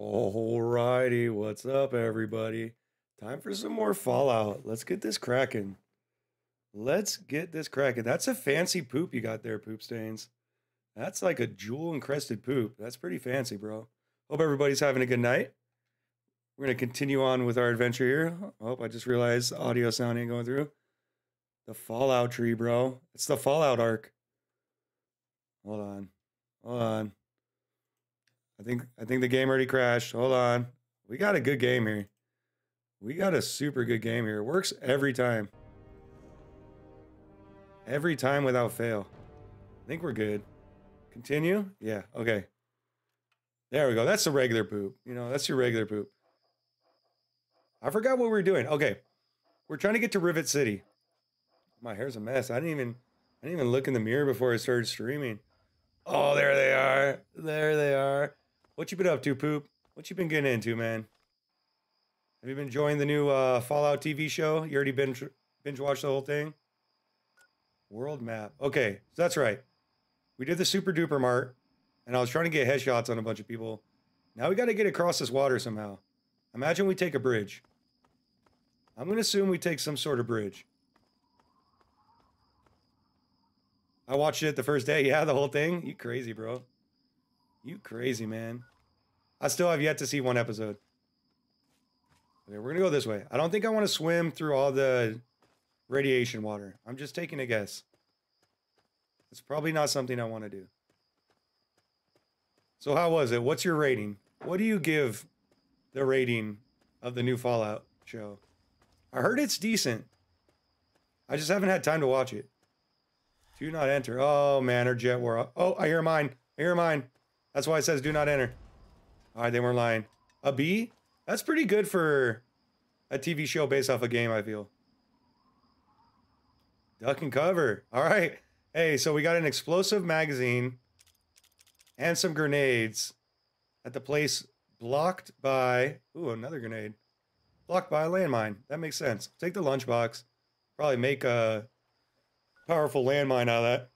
Alrighty, what's up, everybody? Time for some more Fallout. Let's get this cracking. Let's get this cracking. That's a fancy poop you got there, poop stains. That's like a jewel encrusted poop. That's pretty fancy, bro. Hope everybody's having a good night. We're gonna continue on with our adventure here. Oh, I just realized audio sound ain't going through. The Fallout tree, bro. It's the Fallout arc. Hold on. Hold on. I think I think the game already crashed. Hold on. We got a good game here. We got a super good game here. It works every time. Every time without fail. I think we're good. Continue? Yeah, okay. There we go. That's the regular poop. You know, that's your regular poop. I forgot what we were doing. Okay. We're trying to get to Rivet City. My hair's a mess. I didn't even I didn't even look in the mirror before I started streaming. Oh, there they are. There they are. What you been up to, Poop? What you been getting into, man? Have you been enjoying the new uh, Fallout TV show? You already binge binge watched the whole thing? World map. Okay, so that's right. We did the super duper mart, and I was trying to get headshots on a bunch of people. Now we got to get across this water somehow. Imagine we take a bridge. I'm going to assume we take some sort of bridge. I watched it the first day. Yeah, the whole thing. You crazy, bro. You crazy, man. I still have yet to see one episode. Okay, we're gonna go this way. I don't think I want to swim through all the radiation water. I'm just taking a guess. It's probably not something I want to do. So how was it? What's your rating? What do you give the rating of the new Fallout show? I heard it's decent. I just haven't had time to watch it. Do not enter. Oh man, our jet war. Oh, I hear mine. I hear mine. That's why it says do not enter. All right, they weren't lying. A B? That's pretty good for a TV show based off a game, I feel. Duck and cover. All right. Hey, so we got an explosive magazine and some grenades at the place blocked by... Ooh, another grenade. Blocked by a landmine. That makes sense. Take the lunchbox. Probably make a powerful landmine out of that.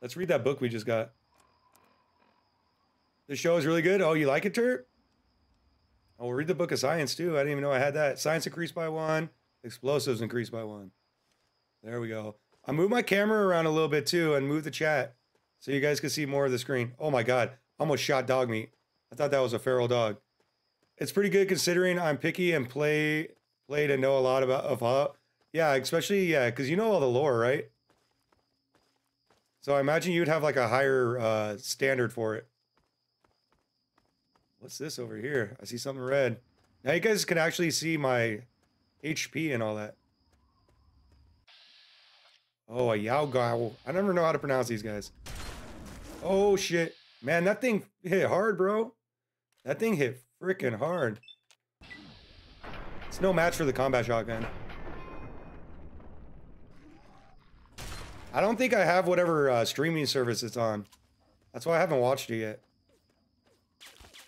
Let's read that book we just got. The show is really good. Oh, you like it, Turt? Oh, we'll read the book of science too. I didn't even know I had that. Science increased by one. Explosives increased by one. There we go. I moved my camera around a little bit too and moved the chat so you guys can see more of the screen. Oh my god, almost shot dog meat. I thought that was a feral dog. It's pretty good considering I'm picky and play played and know a lot about of how. Yeah, especially yeah, because you know all the lore, right? So I imagine you'd have like a higher uh, standard for it. What's this over here? I see something red. Now you guys can actually see my HP and all that. Oh, a Yaoguai. I never know how to pronounce these guys. Oh, shit. Man, that thing hit hard, bro. That thing hit freaking hard. It's no match for the combat shotgun. I don't think I have whatever uh, streaming service it's on. That's why I haven't watched it yet.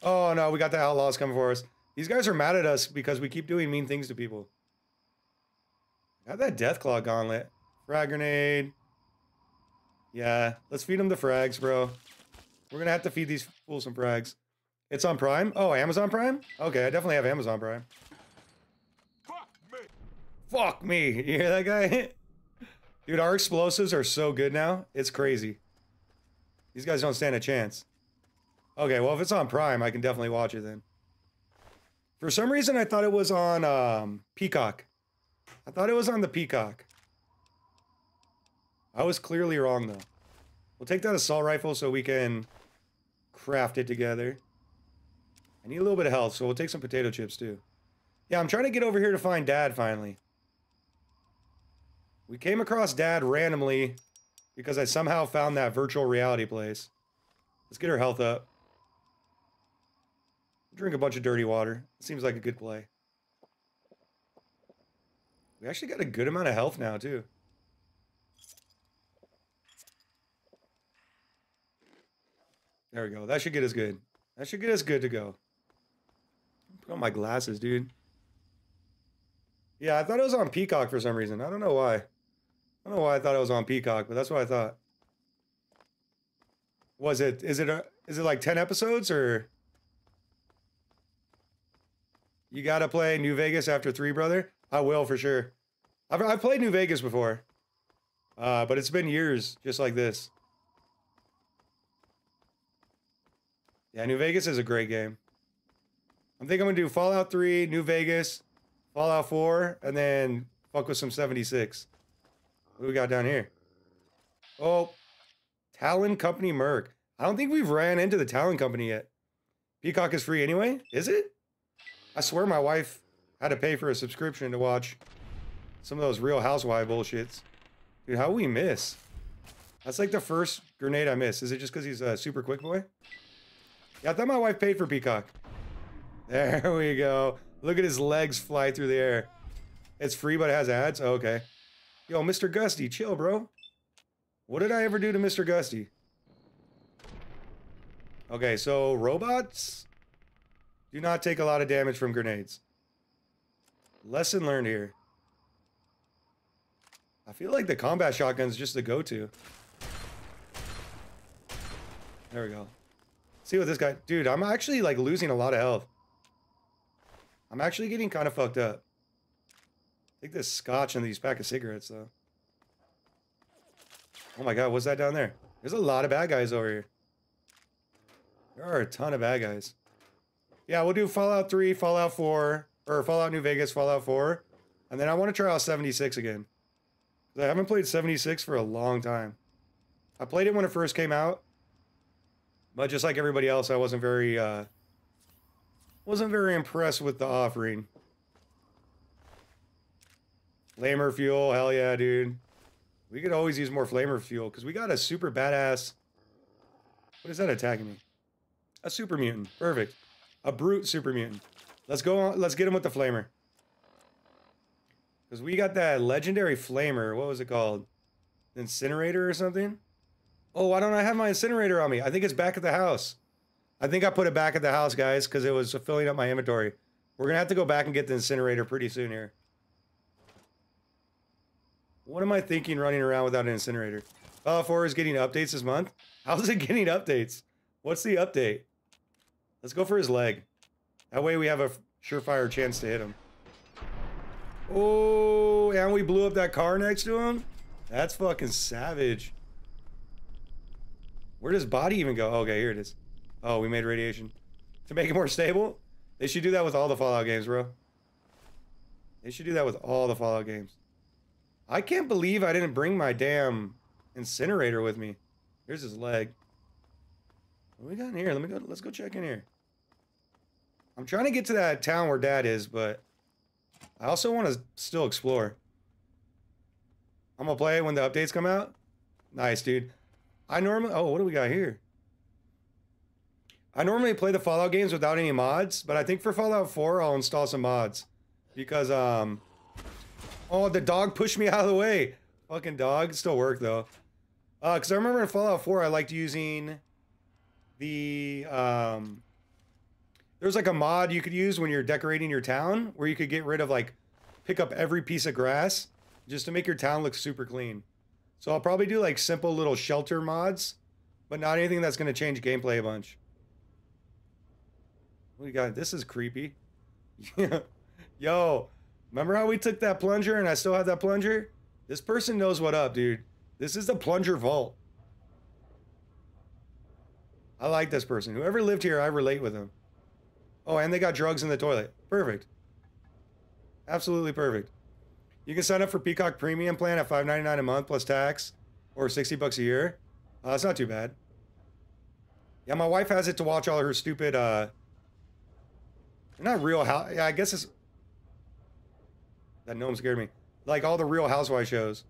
Oh no, we got the outlaws coming for us. These guys are mad at us because we keep doing mean things to people. Got that Deathclaw gauntlet. Frag grenade. Yeah, let's feed them the frags, bro. We're gonna have to feed these fools some frags. It's on Prime? Oh, Amazon Prime? Okay, I definitely have Amazon Prime. Fuck me! Fuck me! You hear that guy? Dude, our explosives are so good now. It's crazy. These guys don't stand a chance. Okay, well, if it's on Prime, I can definitely watch it then. For some reason, I thought it was on um, Peacock. I thought it was on the Peacock. I was clearly wrong, though. We'll take that assault rifle so we can craft it together. I need a little bit of health, so we'll take some potato chips, too. Yeah, I'm trying to get over here to find Dad, finally. We came across Dad randomly because I somehow found that virtual reality place. Let's get her health up. Drink a bunch of dirty water. Seems like a good play. We actually got a good amount of health now, too. There we go. That should get us good. That should get us good to go. Put on my glasses, dude. Yeah, I thought it was on Peacock for some reason. I don't know why. I don't know why I thought it was on Peacock, but that's what I thought. Was it? Is it? A, is it like ten episodes or? You gotta play New Vegas after three, brother. I will for sure. I've, I've played New Vegas before, uh, but it's been years, just like this. Yeah, New Vegas is a great game. I'm thinking I'm gonna do Fallout 3, New Vegas, Fallout 4, and then fuck with some 76. What we got down here? Oh, Talon Company Merc. I don't think we've ran into the Talon Company yet. Peacock is free anyway? Is it? I swear my wife had to pay for a subscription to watch some of those Real Housewife bullshits. Dude, how we miss? That's like the first grenade I miss. Is it just because he's a super quick boy? Yeah, I thought my wife paid for Peacock. There we go. Look at his legs fly through the air. It's free, but it has ads? Oh, okay. Yo, Mr. Gusty, chill, bro. What did I ever do to Mr. Gusty? Okay, so robots do not take a lot of damage from grenades. Lesson learned here. I feel like the combat shotgun is just the go-to. There we go. See what this guy... Dude, I'm actually, like, losing a lot of health. I'm actually getting kind of fucked up. Take this scotch and these pack of cigarettes, though. Oh my god, what's that down there? There's a lot of bad guys over here. There are a ton of bad guys. Yeah, we'll do Fallout 3, Fallout 4, or Fallout New Vegas, Fallout 4. And then I want to try out 76 again. I haven't played 76 for a long time. I played it when it first came out. But just like everybody else, I wasn't very, uh, wasn't very impressed with the offering. Flamer fuel, hell yeah, dude. We could always use more flamer fuel because we got a super badass. What is that attacking me? A super mutant. Perfect. A brute super mutant. Let's go on. Let's get him with the flamer. Because we got that legendary flamer. What was it called? Incinerator or something? Oh, why don't I have my incinerator on me? I think it's back at the house. I think I put it back at the house, guys, because it was filling up my inventory. We're going to have to go back and get the incinerator pretty soon here. What am I thinking running around without an incinerator? Fallout 4 is getting updates this month? How's it getting updates? What's the update? Let's go for his leg. That way we have a surefire chance to hit him. Oh, and we blew up that car next to him? That's fucking savage. Where does body even go? Okay, here it is. Oh, we made radiation. To make it more stable? They should do that with all the Fallout games, bro. They should do that with all the Fallout games. I can't believe I didn't bring my damn incinerator with me. Here's his leg. What we got in here? Let me go. Let's go check in here. I'm trying to get to that town where Dad is, but I also want to still explore. I'm gonna play when the updates come out. Nice, dude. I normally. Oh, what do we got here? I normally play the Fallout games without any mods, but I think for Fallout 4 I'll install some mods because um Oh, the dog pushed me out of the way. Fucking dog. Still work though. Uh, cause I remember in Fallout 4 I liked using the um there's like a mod you could use when you're decorating your town where you could get rid of like pick up every piece of grass just to make your town look super clean. So I'll probably do like simple little shelter mods, but not anything that's gonna change gameplay a bunch. What do you got? This is creepy. Yo, Remember how we took that plunger and I still have that plunger? This person knows what up, dude. This is the plunger vault. I like this person. Whoever lived here, I relate with them. Oh, and they got drugs in the toilet. Perfect. Absolutely perfect. You can sign up for Peacock Premium plan at $5.99 a month plus tax or 60 bucks a year. Uh, that's not too bad. Yeah, my wife has it to watch all her stupid, uh, not real how, yeah, I guess it's that gnome scared me. Like all the real housewife shows.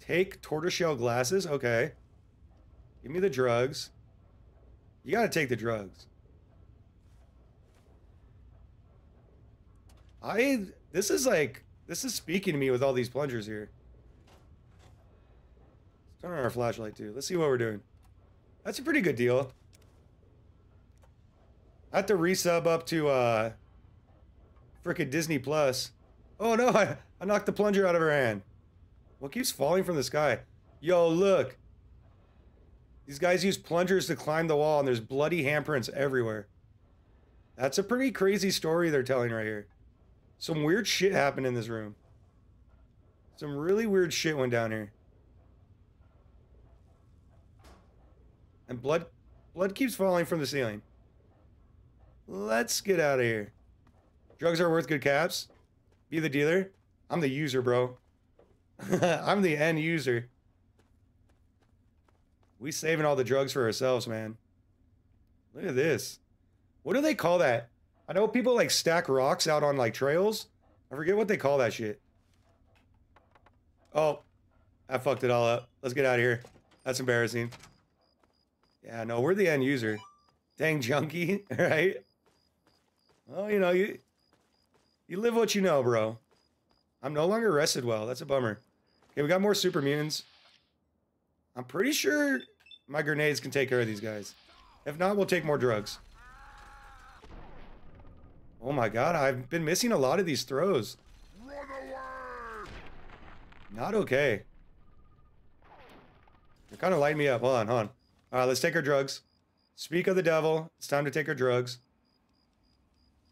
Take tortoiseshell glasses? Okay. Give me the drugs. You gotta take the drugs. I, this is like, this is speaking to me with all these plungers here. Let's turn on our flashlight too. Let's see what we're doing. That's a pretty good deal. I have to resub up to, uh, Frickin' Disney Plus. Oh no, I, I knocked the plunger out of her hand. What keeps falling from the sky? Yo, look. These guys use plungers to climb the wall and there's bloody handprints everywhere. That's a pretty crazy story they're telling right here. Some weird shit happened in this room. Some really weird shit went down here. And blood blood keeps falling from the ceiling. Let's get out of here. Drugs are worth good caps. Be the dealer. I'm the user, bro. I'm the end user. We saving all the drugs for ourselves, man. Look at this. What do they call that? I know people like stack rocks out on like trails. I forget what they call that shit. Oh, I fucked it all up. Let's get out of here. That's embarrassing. Yeah, no, we're the end user. Dang junkie, right? Well, you know, you you live what you know, bro. I'm no longer rested well. That's a bummer. Okay, we got more super mutants. I'm pretty sure my grenades can take care of these guys. If not, we'll take more drugs. Oh my god, I've been missing a lot of these throws. Not okay. They're kind of lighting me up. Hold on, hold on. All right, let's take our drugs. Speak of the devil. It's time to take our drugs.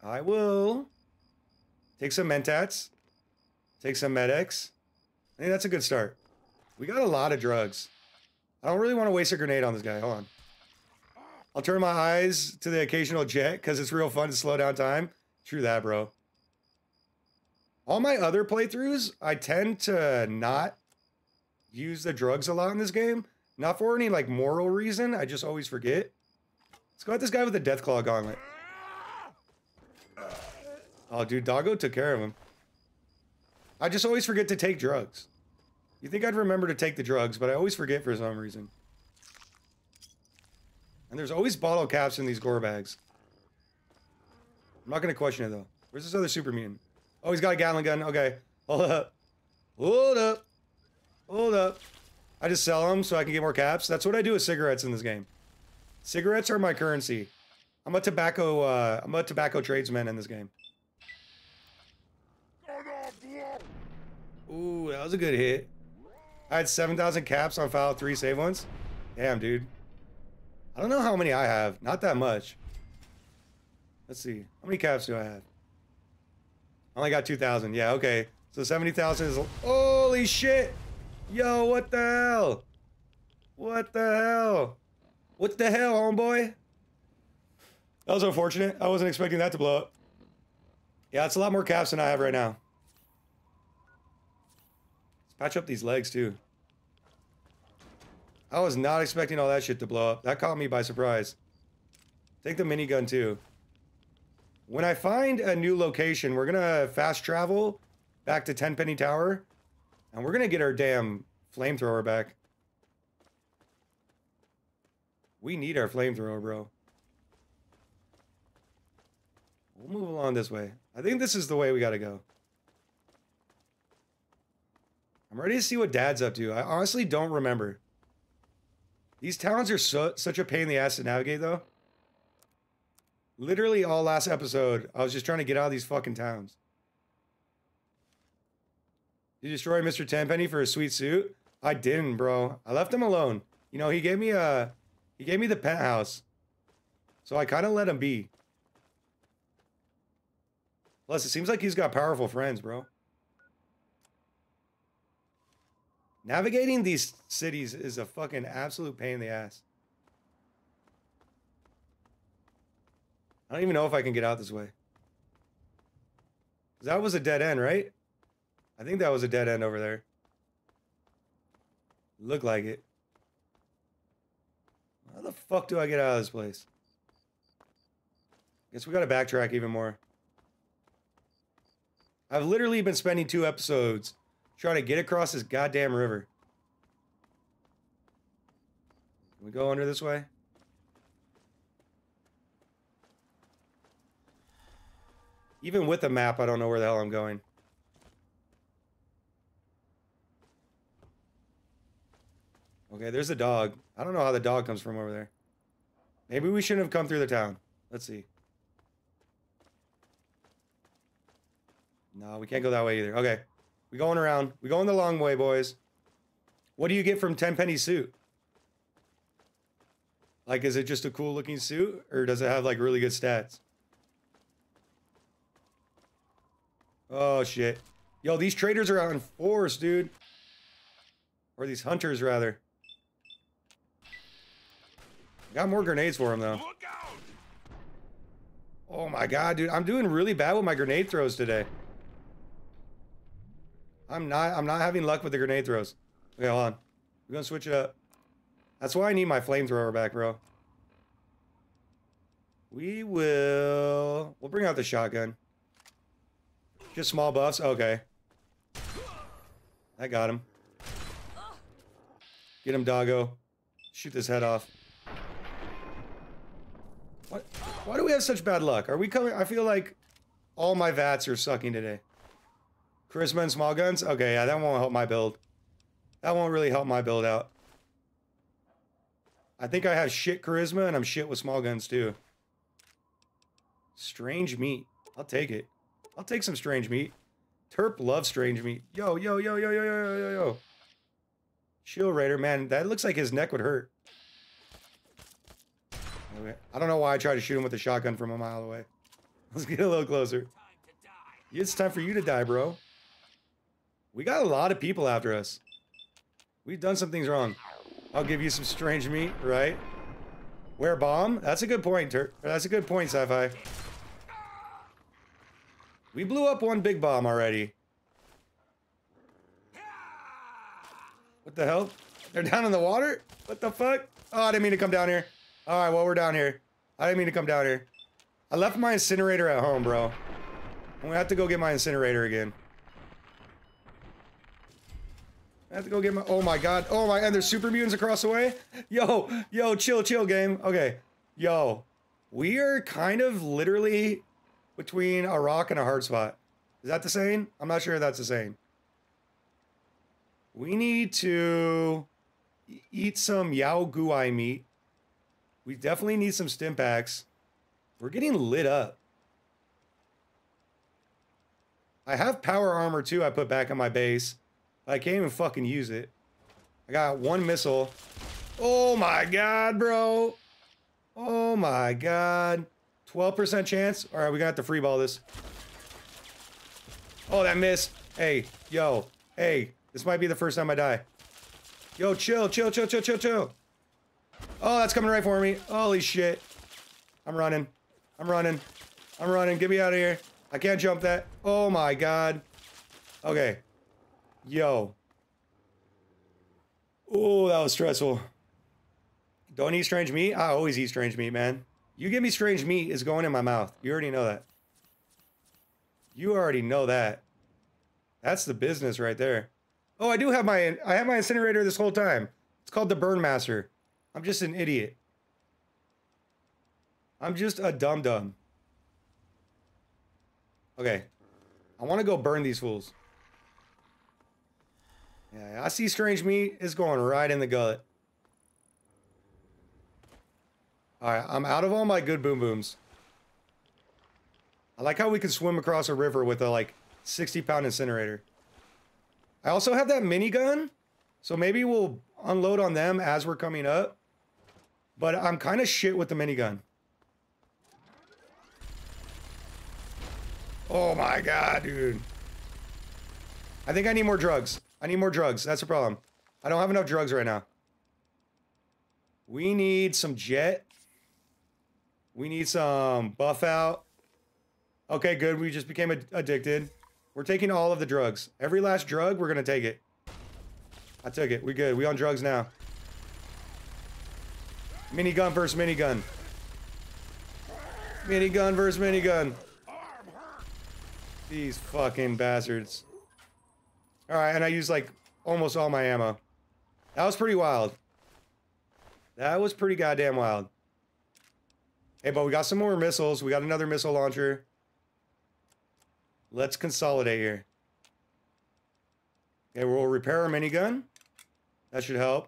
I will take some Mentats. Take some Med-X. I think that's a good start. We got a lot of drugs. I don't really want to waste a grenade on this guy. Hold on. I'll turn my eyes to the occasional jet because it's real fun to slow down time. True that, bro. All my other playthroughs, I tend to not use the drugs a lot in this game. Not for any like moral reason. I just always forget. Let's go at this guy with the Deathclaw Gauntlet. Oh, dude, Doggo took care of him. I just always forget to take drugs. You think I'd remember to take the drugs, but I always forget for some reason. And there's always bottle caps in these gore bags. I'm not to question it, though. Where's this other super mutant? Oh, he's got a Gatling gun. Okay. Hold up. Hold up. Hold up. I just sell them so I can get more caps. That's what I do with cigarettes in this game. Cigarettes are my currency. I'm a tobacco, uh, I'm a tobacco tradesman in this game. Ooh, that was a good hit. I had 7,000 caps on file 3 save ones. Damn, dude. I don't know how many I have. Not that much. Let's see. How many caps do I have? I only got 2,000. Yeah, okay. So 70,000 is... Holy shit! Yo, what the hell? What the hell? What the hell, homeboy? That was unfortunate. I wasn't expecting that to blow up. Yeah, it's a lot more caps than I have right now. Let's patch up these legs, too. I was not expecting all that shit to blow up. That caught me by surprise. Take the minigun, too. When I find a new location, we're gonna fast travel back to Tenpenny Tower, and we're gonna get our damn flamethrower back. We need our flamethrower, bro. We'll move along this way. I think this is the way we gotta go. I'm ready to see what Dad's up to. I honestly don't remember. These towns are so, such a pain in the ass to navigate, though. Literally all last episode, I was just trying to get out of these fucking towns. You destroy Mr. Tenpenny for a sweet suit? I didn't, bro. I left him alone. You know, he gave me a he gave me the penthouse. So I kind of let him be. Plus, it seems like he's got powerful friends, bro. Navigating these cities is a fucking absolute pain in the ass. I don't even know if I can get out this way. That was a dead end, right? I think that was a dead end over there. Look like it. How the fuck do I get out of this place? Guess we gotta backtrack even more. I've literally been spending two episodes trying to get across this goddamn river. Can we go under this way? Even with a map, I don't know where the hell I'm going. Okay, there's a dog. I don't know how the dog comes from over there. Maybe we shouldn't have come through the town. Let's see. No, we can't go that way either. Okay. We going around. We going the long way, boys. What do you get from Tenpenny suit? Like, is it just a cool looking suit? Or does it have, like, really good stats? Oh, shit. Yo, these traders are out in force, dude. Or these hunters, rather. Got more grenades for him, though. Oh my god, dude. I'm doing really bad with my grenade throws today. I'm not I'm not having luck with the grenade throws. Okay, hold on. We're gonna switch it up. That's why I need my flamethrower back, bro. We will... We'll bring out the shotgun. Just small buffs? Okay. I got him. Get him, doggo. Shoot this head off. What? Why do we have such bad luck? Are we coming? I feel like all my VATs are sucking today. Charisma and small guns? Okay, yeah, that won't help my build. That won't really help my build out. I think I have shit charisma and I'm shit with small guns too. Strange meat. I'll take it. I'll take some strange meat. Terp loves strange meat. Yo, yo, yo, yo, yo, yo, yo, yo. Chill Raider, man, that looks like his neck would hurt. I don't know why I tried to shoot him with a shotgun from a mile away. Let's get a little closer. It's time for you to die, bro. We got a lot of people after us. We've done some things wrong. I'll give you some strange meat, right? Where bomb? That's a good point, Tur That's a good point, Sci-Fi. We blew up one big bomb already. What the hell? They're down in the water? What the fuck? Oh, I didn't mean to come down here. Alright, well, we're down here. I didn't mean to come down here. I left my incinerator at home, bro. I'm gonna have to go get my incinerator again. I have to go get my- Oh my god. Oh my- and there's super mutants across the way? Yo, yo, chill, chill, game. Okay. Yo. We are kind of literally between a rock and a hard spot. Is that the same? I'm not sure that's the same. We need to eat some Yao Guai meat. We definitely need some Stimpaks. We're getting lit up. I have power armor too I put back on my base. I can't even fucking use it. I got one missile. Oh my god, bro. Oh my god. 12% chance? Alright, we got to free ball this. Oh, that missed. Hey, yo. Hey, this might be the first time I die. Yo, chill, chill, chill, chill, chill, chill. Oh, that's coming right for me. Holy shit. I'm running. I'm running. I'm running. Get me out of here. I can't jump that. Oh my god. Okay. Yo. Oh, that was stressful. Don't eat strange meat? I always eat strange meat, man. You give me strange meat, it's going in my mouth. You already know that. You already know that. That's the business right there. Oh, I do have my I have my incinerator this whole time. It's called the Burn Master. I'm just an idiot. I'm just a dum dum. Okay. I want to go burn these fools. Yeah, I see strange meat is going right in the gullet. Alright, I'm out of all my good boom booms. I like how we can swim across a river with a like 60 pound incinerator. I also have that minigun, so maybe we'll unload on them as we're coming up. But I'm kind of shit with the minigun. Oh my god, dude. I think I need more drugs. I need more drugs. That's the problem. I don't have enough drugs right now. We need some jet. We need some buff out. Okay, good. We just became addicted. We're taking all of the drugs. Every last drug, we're going to take it. I took it. We good. We on drugs now. Minigun versus minigun. Minigun versus minigun. These fucking bastards. Alright, and I used like almost all my ammo. That was pretty wild. That was pretty goddamn wild. Hey, but we got some more missiles. We got another missile launcher. Let's consolidate here. Okay, we'll repair our minigun. That should help.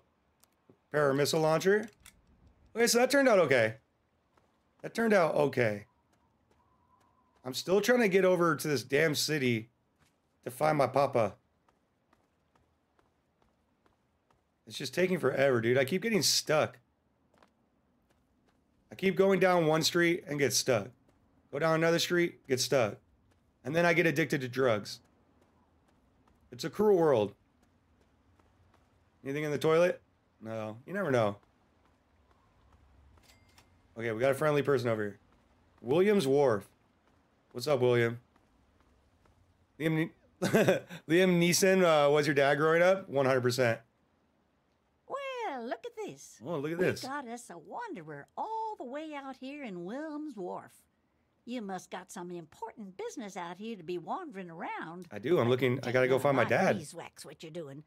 Repair our missile launcher. Okay, so that turned out okay. That turned out okay. I'm still trying to get over to this damn city to find my papa. It's just taking forever, dude. I keep getting stuck. I keep going down one street and get stuck. Go down another street, get stuck. And then I get addicted to drugs. It's a cruel world. Anything in the toilet? No. You never know. Okay, we got a friendly person over here. Williams Wharf. What's up, William? Liam, Liam Neeson uh, was your dad growing up? 100%. Well, look at this. Oh, look at we this. got us a wanderer all the way out here in Wilhelm's Wharf. You must got some important business out here to be wandering around. I do. I'm looking. I gotta go find my dad. Beeswax, what you're doing.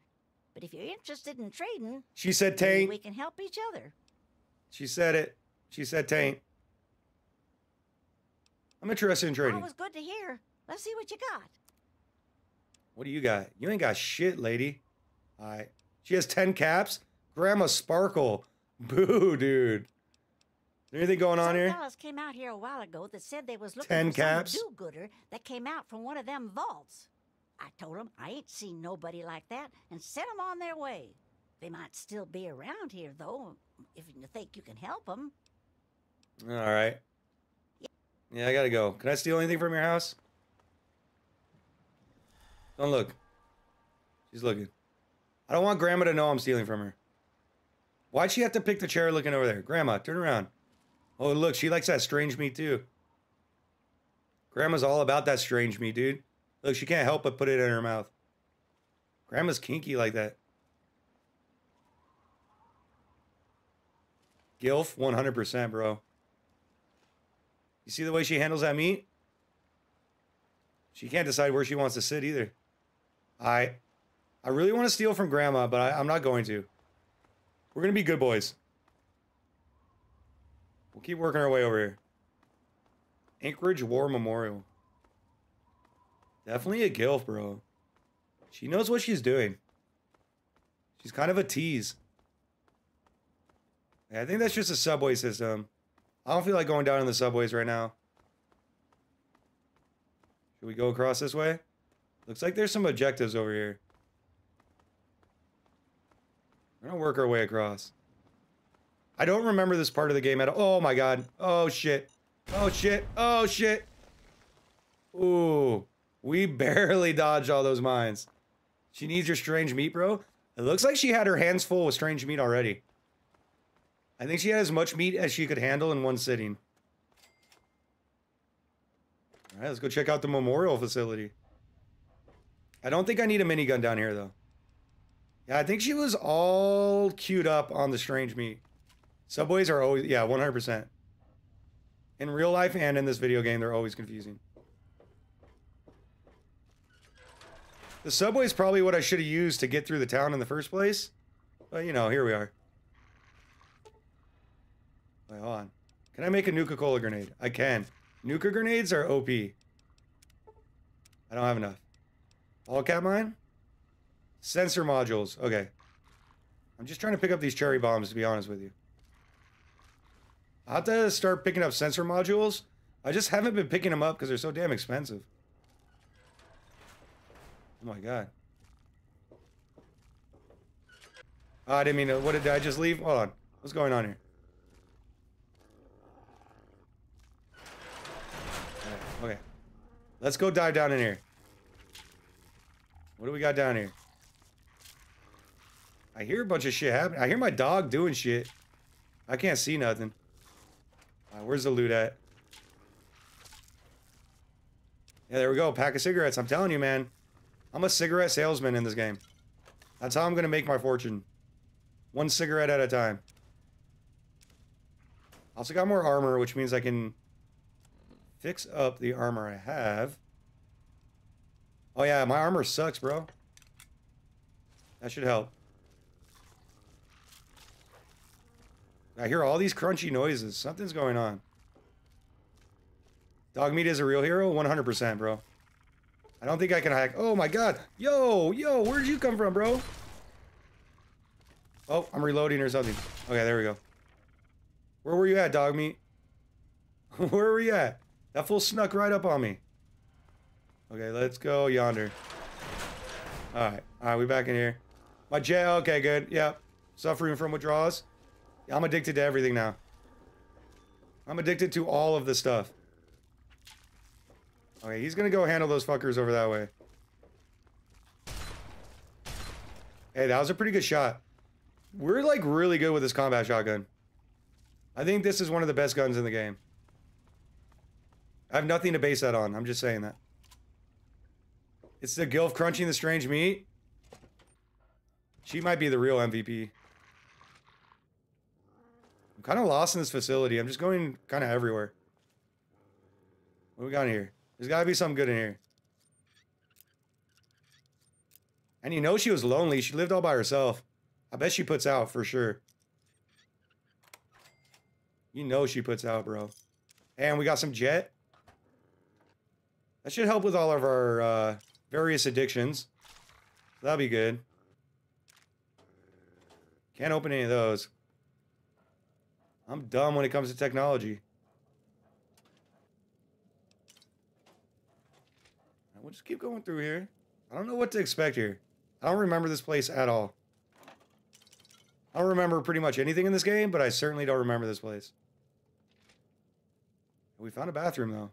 But if you're interested in trading, She said taint. we can help each other. She said it. She said taint. I'm interested in trading. Always good to hear. Let's see what you got. What do you got? You ain't got shit, lady. All right. She has 10 caps? Grandma Sparkle. Boo, dude. Anything going on Some here? fellas came out here a while ago that said they was looking Ten for caps? some do-gooder that came out from one of them vaults. I told 'em I ain't seen nobody like that and sent 'em on their way. They might still be around here, though, if you think you can help 'em. All right. Yeah, I gotta go. Can I steal anything from your house? Don't look. She's looking. I don't want Grandma to know I'm stealing from her. Why'd she have to pick the chair looking over there? Grandma, turn around. Oh, look, she likes that strange meat too. Grandma's all about that strange meat, dude. Look, she can't help but put it in her mouth. Grandma's kinky like that. Gilf, 100%, bro. You see the way she handles that meat? She can't decide where she wants to sit either. I I really want to steal from grandma, but I, I'm not going to. We're gonna be good boys. We'll keep working our way over here. Anchorage War Memorial. Definitely a gilf, bro. She knows what she's doing. She's kind of a tease. Yeah, I think that's just a subway system. I don't feel like going down in the subways right now. Should we go across this way? Looks like there's some objectives over here. We're gonna work our way across. I don't remember this part of the game at all. Oh my god. Oh shit. Oh shit. Oh shit. Ooh. We barely dodged all those mines. She needs your strange meat, bro. It looks like she had her hands full with strange meat already. I think she had as much meat as she could handle in one sitting. All right, let's go check out the memorial facility. I don't think I need a minigun down here, though. Yeah, I think she was all queued up on the strange meat. Subways are always, yeah, 100%. In real life and in this video game, they're always confusing. The subway is probably what I should have used to get through the town in the first place. But, you know, here we are. Wait, hold on. Can I make a Nuka-Cola grenade? I can. Nuka grenades are OP. I don't have enough. All cap mine? Sensor modules. Okay. I'm just trying to pick up these cherry bombs, to be honest with you. I'll have to start picking up sensor modules. I just haven't been picking them up because they're so damn expensive. Oh my god. Oh, I didn't mean to. What did I just leave? Hold on. What's going on here? Okay. Let's go dive down in here. What do we got down here? I hear a bunch of shit happening. I hear my dog doing shit. I can't see nothing. Uh, where's the loot at? Yeah, there we go. Pack of cigarettes. I'm telling you, man. I'm a cigarette salesman in this game. That's how I'm going to make my fortune. One cigarette at a time. Also got more armor, which means I can fix up the armor I have. Oh yeah, my armor sucks, bro. That should help. I hear all these crunchy noises. Something's going on. Dog meat is a real hero? 100%, bro. I don't think I can hack. Oh my god. Yo, yo, where'd you come from, bro? Oh, I'm reloading or something. Okay, there we go. Where were you at, dog meat? Where were you at? That fool snuck right up on me. Okay, let's go yonder. Alright, alright, we back in here. My jet, okay, good. Yep. Suffering from withdrawals. I'm addicted to everything now. I'm addicted to all of the stuff. Okay, he's gonna go handle those fuckers over that way. Hey, that was a pretty good shot. We're like really good with this combat shotgun. I think this is one of the best guns in the game. I have nothing to base that on. I'm just saying that. It's the Gilf crunching the strange meat. She might be the real MVP. Kind of lost in this facility. I'm just going kind of everywhere. What we got in here? There's got to be something good in here. And you know she was lonely. She lived all by herself. I bet she puts out for sure. You know she puts out, bro. And we got some jet. That should help with all of our uh, various addictions. That'll be good. Can't open any of those. I'm dumb when it comes to technology. We'll just keep going through here. I don't know what to expect here. I don't remember this place at all. I don't remember pretty much anything in this game, but I certainly don't remember this place. We found a bathroom, though.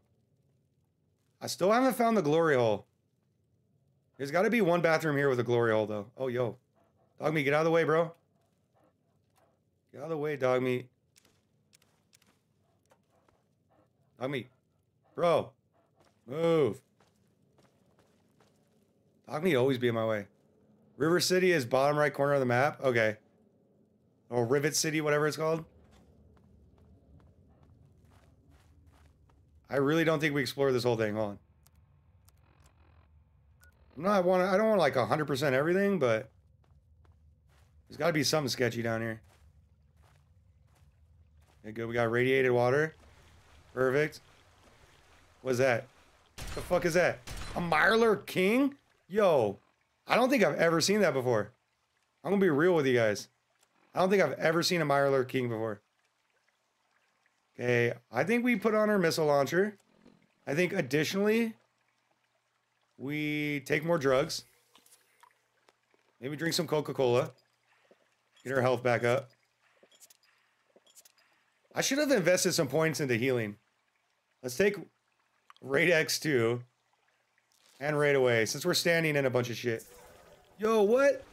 I still haven't found the glory hole. There's got to be one bathroom here with a glory hole, though. Oh, yo. Dog meat, get out of the way, bro. Get out of the way, dog meat. Dog meat. Bro. Move. Meat always be in my way. River City is bottom right corner of the map? Okay. Or Rivet City, whatever it's called. I really don't think we explored this whole thing. Hold on. I'm not want I don't want like 100% everything, but there's got to be something sketchy down here. Okay, good. We got radiated water. Perfect. What's that? The fuck is that? A Mirelurk King? Yo, I don't think I've ever seen that before. I'm gonna be real with you guys. I don't think I've ever seen a Mirelurk King before. Okay, I think we put on our missile launcher. I think additionally, we take more drugs. Maybe drink some Coca-Cola. Get our health back up. I should have invested some points into healing. Let's take Raid X2 and RadAway since we're standing in a bunch of shit. Yo, what?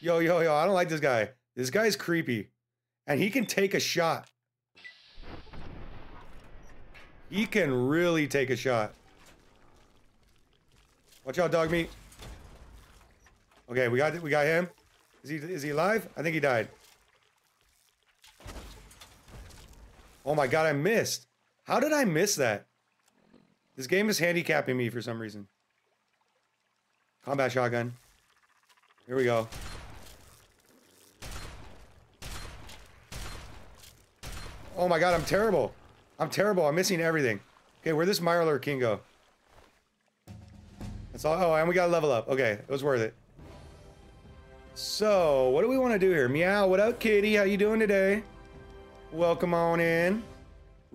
Yo, yo, yo, I don't like this guy. This guy's creepy. And he can take a shot. He can really take a shot. Watch out, dog meat. Okay, we got we got him. Is he is he alive? I think he died. Oh my god, I missed. How did I miss that? This game is handicapping me for some reason. Combat shotgun. Here we go. Oh my god, I'm terrible. I'm terrible. I'm missing everything. Okay, where this Mirelurk King go? That's all. Oh, and we got level up. Okay, it was worth it. So, what do we want to do here? Meow, what up, kitty? How you doing today? Welcome on in.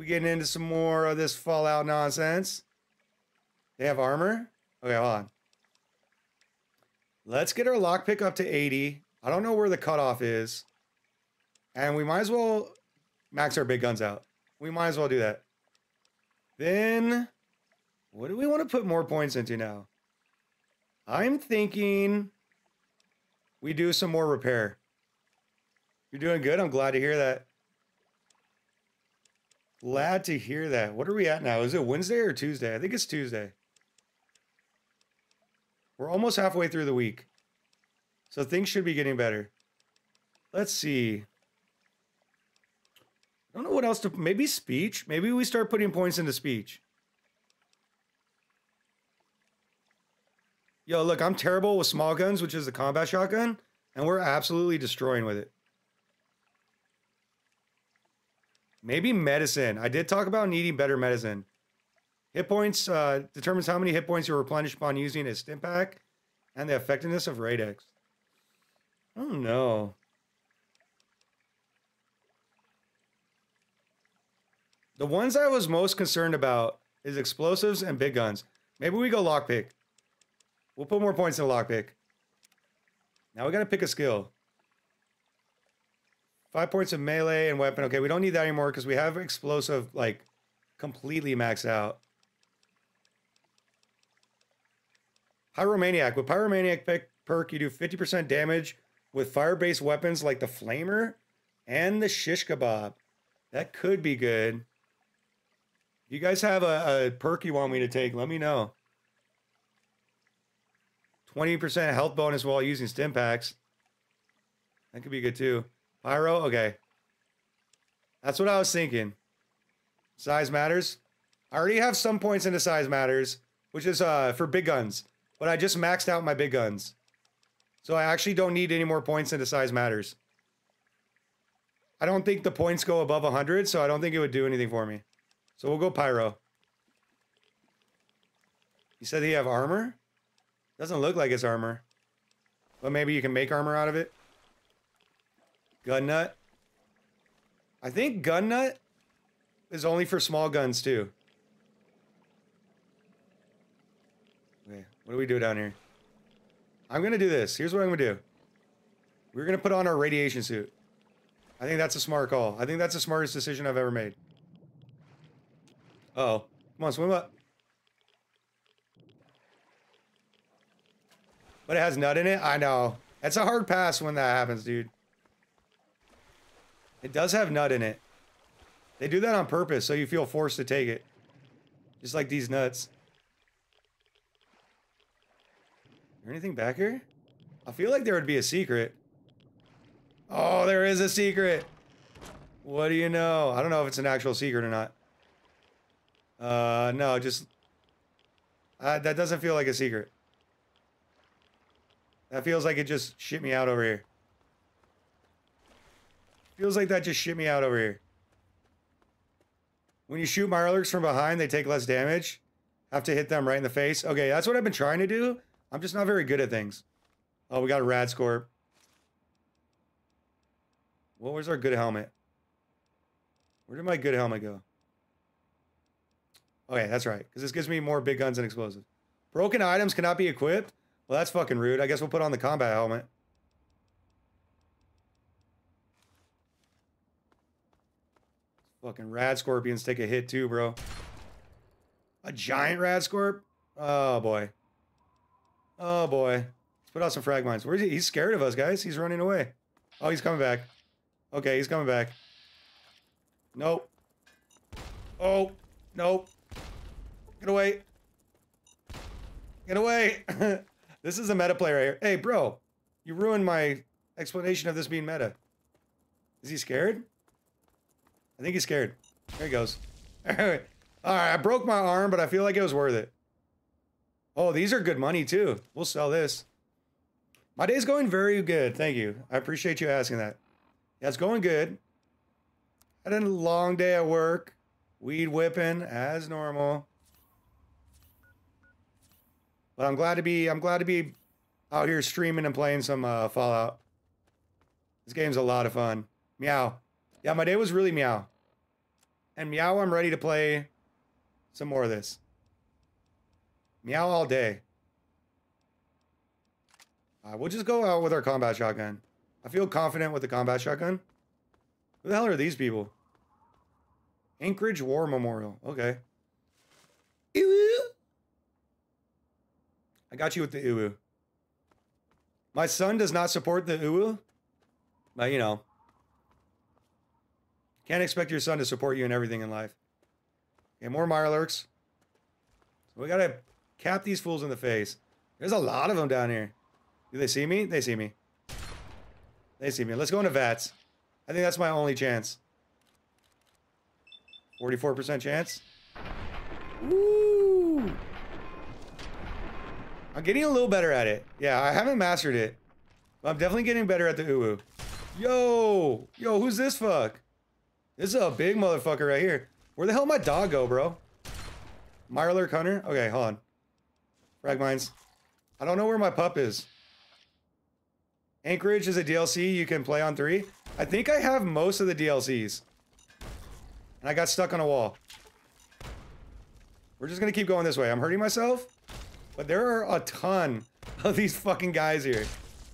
We getting into some more of this Fallout nonsense. They have armor? Okay, hold on. Let's get our lockpick up to 80. I don't know where the cutoff is. And we might as well max our big guns out. We might as well do that. Then, what do we want to put more points into now? I'm thinking we do some more repair. You're doing good. I'm glad to hear that. Glad to hear that. What are we at now? Is it Wednesday or Tuesday? I think it's Tuesday. We're almost halfway through the week. So things should be getting better. Let's see. I don't know what else to maybe speech. Maybe we start putting points into speech. Yo, look, I'm terrible with small guns, which is the combat shotgun, and we're absolutely destroying with it. Maybe medicine. I did talk about needing better medicine. Hit points uh, determines how many hit points you replenish upon using a Stimpak and the effectiveness of Rad-X. Oh no. The ones I was most concerned about is explosives and big guns. Maybe we go lockpick. We'll put more points in lockpick. Now we gotta pick a skill. Five points of melee and weapon. Okay, we don't need that anymore because we have explosive like completely maxed out. Pyromaniac. With Pyromaniac pick, perk, you do 50% damage with fire-based weapons like the Flamer and the Shish Kebab. That could be good. If you guys have a, a perk you want me to take, let me know. 20% health bonus while using Stimpaks. That could be good too. Pyro, okay. That's what I was thinking. Size matters. I already have some points into size matters, which is uh for big guns. But I just maxed out my big guns. So I actually don't need any more points into size matters. I don't think the points go above 100, so I don't think it would do anything for me. So we'll go Pyro. You said he have armor? Doesn't look like it's armor. But maybe you can make armor out of it. Gun nut. I think gun nut is only for small guns too. Okay, what do we do down here? I'm gonna do this. Here's what I'm gonna do. We're gonna put on our radiation suit. I think that's a smart call. I think that's the smartest decision I've ever made. Uh oh. Come on, swim up. But it has nut in it? I know. It's a hard pass when that happens, dude. It does have nut in it. They do that on purpose so you feel forced to take it. Just like these nuts. Is there anything back here? I feel like there would be a secret. Oh, there is a secret. What do you know? I don't know if it's an actual secret or not. Uh, no, just... Uh, that doesn't feel like a secret. That feels like it just shit me out over here. Feels like that just shit me out over here. When you shoot Mirelurks from behind, they take less damage. Have to hit them right in the face. Okay, that's what I've been trying to do. I'm just not very good at things. Oh, we got a Radscorp. What was our good helmet? Where did my good helmet go? Okay, that's right. Because this gives me more big guns and explosives. Broken items cannot be equipped? Well, that's fucking rude. I guess we'll put on the combat helmet. Fucking rad scorpions take a hit too, bro. A giant rad scorp? Oh boy. Oh boy. Let's put out some frag mines. Where's he? He's scared of us, guys. He's running away. Oh, he's coming back. Okay, he's coming back. Nope. Oh, nope. Get away. Get away. this is a meta play right here. Hey, bro. You ruined my explanation of this being meta. Is he scared? I think he's scared. There he goes. All right. I broke my arm, but I feel like it was worth it. Oh, these are good money too. We'll sell this. My day's going very good. Thank you. I appreciate you asking that. Yeah, it's going good. Had a long day at work. Weed whipping as normal. But I'm glad to be I'm glad to be out here streaming and playing some uh, Fallout. This game's a lot of fun. Meow. Yeah, my day was really meow. And meow, I'm ready to play some more of this. Meow all day. Uh, we'll just go out with our combat shotgun. I feel confident with the combat shotgun. Who the hell are these people? Anchorage War Memorial. Okay. Ew. I got you with the uwu. My son does not support the uwu. But, you know. Can't expect your son to support you in everything in life. Okay, more Mirelurks. So we gotta cap these fools in the face. There's a lot of them down here. Do they see me? They see me. They see me. Let's go into VATS. I think that's my only chance. 44% chance. Woo! I'm getting a little better at it. Yeah, I haven't mastered it. I'm definitely getting better at the uwu. Yo! Yo, who's this fuck? This is a big motherfucker right here. Where the hell my dog go, bro? Mirelurk Hunter? Okay, hold on. Frag mines. I don't know where my pup is. Anchorage is a DLC you can play on 3. I think I have most of the DLCs. And I got stuck on a wall. We're just gonna keep going this way. I'm hurting myself. But there are a ton of these fucking guys here.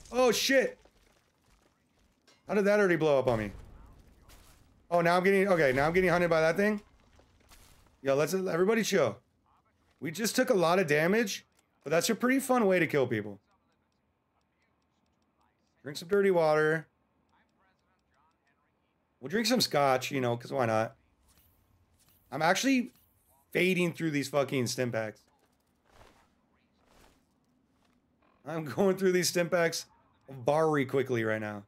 Oh, shit. How did that already blow up on me? Oh, now I'm getting... Okay, now I'm getting hunted by that thing. Yo, let's... Everybody chill. We just took a lot of damage. But that's a pretty fun way to kill people. Drink some dirty water. We'll drink some scotch, you know, because why not? I'm actually fading through these fucking Stimpaks. I'm going through these Stimpaks very quickly right now.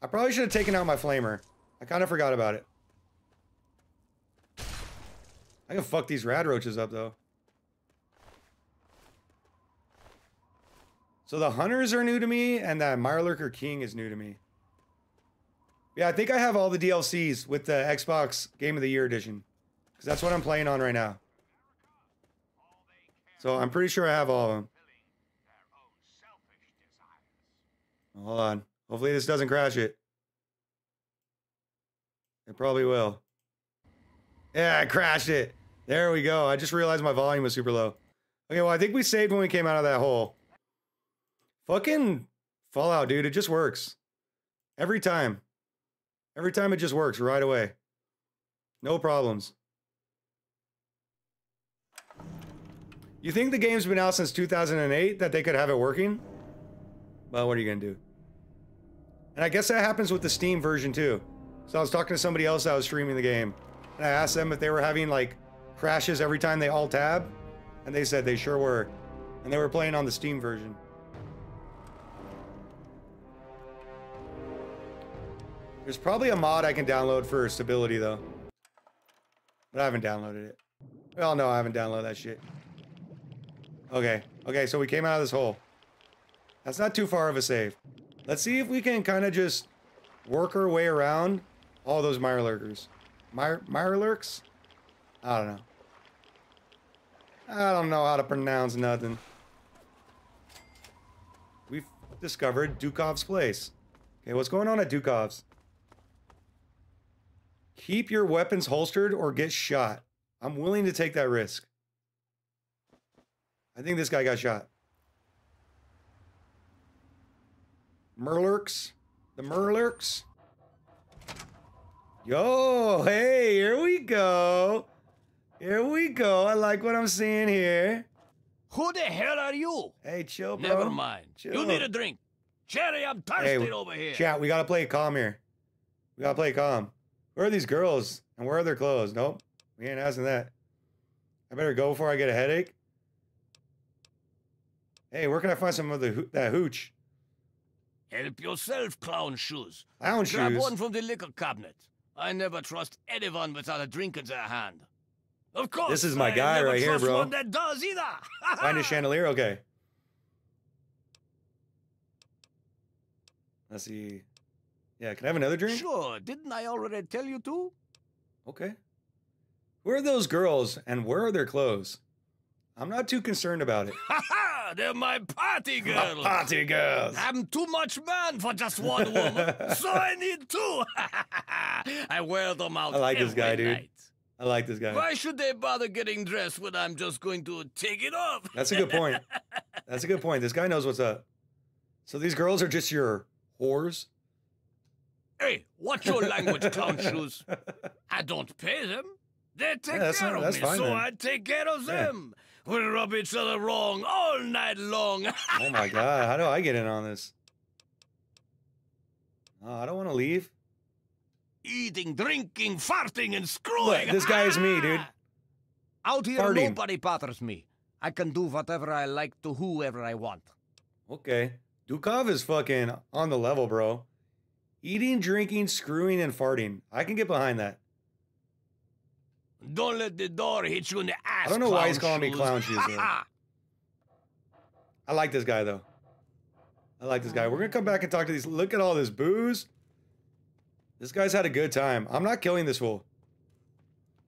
I probably should have taken out my flamer. I kind of forgot about it. I can fuck these rad roaches up though. So the hunters are new to me, and that Mirelurker King is new to me. Yeah, I think I have all the DLCs with the Xbox Game of the Year edition. Because that's what I'm playing on right now. So I'm pretty sure I have all of them. Hold on. Hopefully this doesn't crash it. It probably will. Yeah, I crashed it. There we go. I just realized my volume was super low. Okay, well, I think we saved when we came out of that hole. Fucking Fallout, dude. It just works. Every time. Every time it just works right away. No problems. You think the game's been out since 2008 that they could have it working? Well, what are you going to do? And I guess that happens with the Steam version too. So I was talking to somebody else that was streaming the game. And I asked them if they were having like crashes every time they alt tab. And they said they sure were. And they were playing on the Steam version. There's probably a mod I can download for stability though. But I haven't downloaded it. Well, no, I haven't downloaded that shit. Okay. Okay, so we came out of this hole. That's not too far of a save. Let's see if we can kind of just work our way around all those Mirelurkers. Mir Mirelurks? I don't know. I don't know how to pronounce nothing. We've discovered Dukov's place. Okay, what's going on at Dukov's? Keep your weapons holstered or get shot. I'm willing to take that risk. I think this guy got shot. Mirelurks? The Mirelurks? Yo, hey, here we go. Here we go. I like what I'm seeing here. Who the hell are you? Hey, chill, bro. Never mind. Chill. You need a drink. Cherry, I'm thirsty Hey, over here. Chat, we gotta play calm here. We gotta play calm. Where are these girls? And where are their clothes? Nope. We ain't asking that. I better go before I get a headache. Hey, where can I find some of the ho- that hooch? Help yourself, clown shoes. Lounge Grab shoes. one from the liquor cabinet. I never trust anyone without a drink in their hand. Of course. This is my I guy right here, bro. One that does either. Find a chandelier? Okay. Let's see. Yeah, can I have another drink? Sure. Didn't I already tell you to? Okay. Who are those girls and where are their clothes? I'm not too concerned about it. Ha ha! They're my party girls. Party girls. I'm too much man for just one woman, so I need two. I wear them out. I like this guy, dude. night. I like this guy. Why should they bother getting dressed when I'm just going to take it off? That's a good point. That's a good point. This guy knows what's up. So these girls are just your whores? Hey, watch your language, clown shoes. I don't pay them. They take Yeah, care not- of me, fine so then. I take care of Yeah. them. We rub each other wrong all night long. Oh my god, how do I get in on this? Oh, I don't want to leave. Eating, drinking, farting, and screwing. Look, this guy is me, ah! dude. Out here, Farting. nobody bothers me. I can do whatever I like to whoever I want. Okay. Dukov is fucking on the level, bro. Eating, drinking, screwing, and farting. I can get behind that. Don't let the door hit you in the ass. I don't know why he's clown calling me clown shoes. I like this guy though. I like this guy. We're gonna come back and talk to these. Look at all this booze. This guy's had a good time. I'm not killing this fool.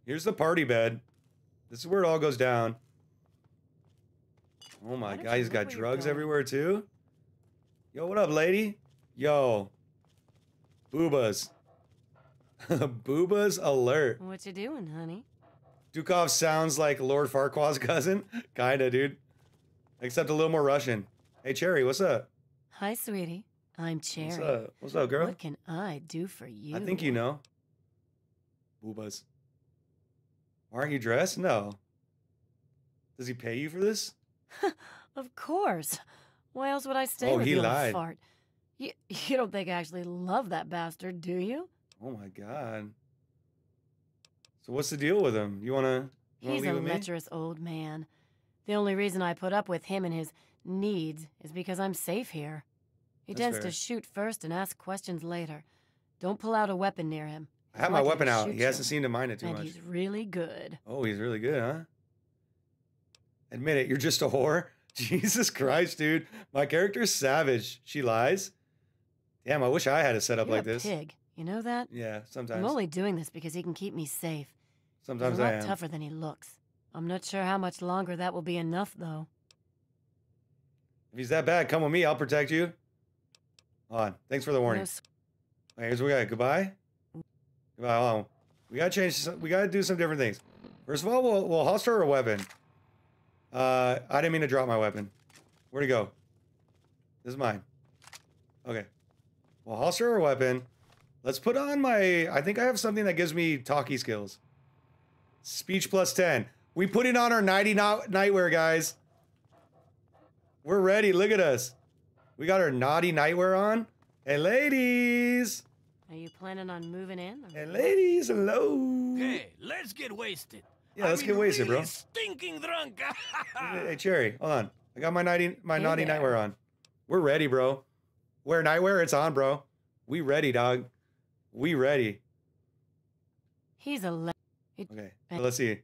Here's the party bed. This is where it all goes down. Oh my god, he's got drugs everywhere too. Yo, what up, lady? Yo. Boobas. Boobas alert. What you doing, honey? Dukov sounds like Lord Farquaad's cousin. Kinda, dude. Except a little more Russian. Hey, Cherry, what's up? Hi, sweetie. I'm Cherry. What's up? What's up, girl? What can I do for you? I think you know. Boobas. Aren't you dressed? No. Does he pay you for this? Of course. Why else would I stay Oh, with he you, lied. fart? You, you don't think I actually love that bastard, do you? Oh my god. So what's the deal with him? You wanna? You wanna He's a lecherous old man. The only reason I put up with him and his needs is because I'm safe here. He That's tends fair. to shoot first and ask questions later. Don't pull out a weapon near him. I have my weapon out. He hasn't seemed to mind it too and much. he's really good. Oh, he's really good, huh? Admit it, you're just a whore. Jesus Christ, dude. My character's savage. She lies. Damn, I wish I had a setup You're like a this. pig. You know that? Yeah, sometimes. I'm only doing this because he can keep me safe. sometimes He's a lot I am. tougher than he looks. I'm not sure how much longer that will be enough, though. If he's that bad, come with me. I'll protect you. Hold on. Thanks for the warning. No Okay, here's what we got. Goodbye. Goodbye. Hold on. We gotta change. Some, we gotta do some different things. First of all, we'll we'll holster a weapon. Uh, I didn't mean to drop my weapon. Where'd it go? This is mine. Okay. We'll holster our weapon. Let's put on my. I think I have something that gives me talkie skills. Speech plus ten. We put it on our nighty no- nightwear, guys. We're ready. Look at us. We got our naughty nightwear on. Hey, ladies. Are you planning on moving in? or- Hey, ladies. Hello. Hey, let's get wasted. Yeah, let's I get mean, wasted, bro. Stinking drunk. Hey, Cherry, hold on. I got my naughty, my Hey naughty there. nightwear on. We're ready, bro. Wear nightwear. It's on, bro. We ready, dog. We ready. He's a le- Okay. so let's see.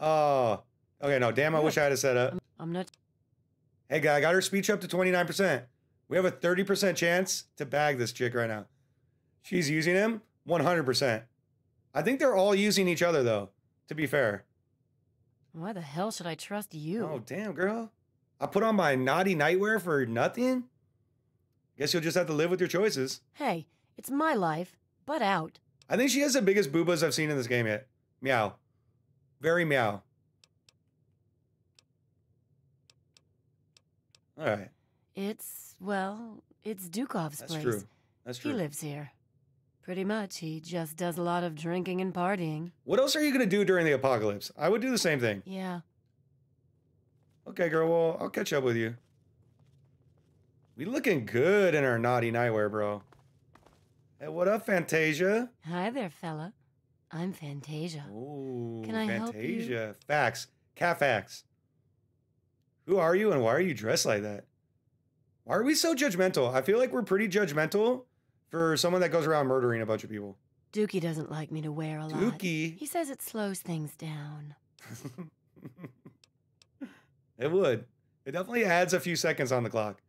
Oh. Okay. No. Damn. I wish I had a setup. I'm, I'm not. Hey, guy. I got her speech up to twenty nine percent. We have a thirty percent chance to bag this chick right now. She's using him one hundred percent. I think they're all using each other though. To be fair. Why the hell should I trust you? Oh, damn, girl. I put on my naughty nightwear for nothing? Guess you'll just have to live with your choices. Hey, it's my life. Butt out. I think she has the biggest boobas I've seen in this game yet. Meow. Very meow. All right. It's well, it's Dukov's That's place. true. That's true. He lives here. Pretty much. He just does a lot of drinking and partying. What else are you going to do during the apocalypse? I would do the same thing. Yeah. Okay, girl. Well, I'll catch up with you. We looking good in our naughty nightwear, bro. Hey, what up, Fantasia? Hi there, fella. I'm Fantasia. Ooh, Can I help you? Fantasia. Facts. Cat facts. Who are you and why are you dressed like that? Why are we so judgmental? I feel like we're pretty judgmental for someone that goes around murdering a bunch of people. Dookie doesn't like me to wear a lot. Dookie. He says it slows things down. it would. It definitely adds a few seconds on the clock.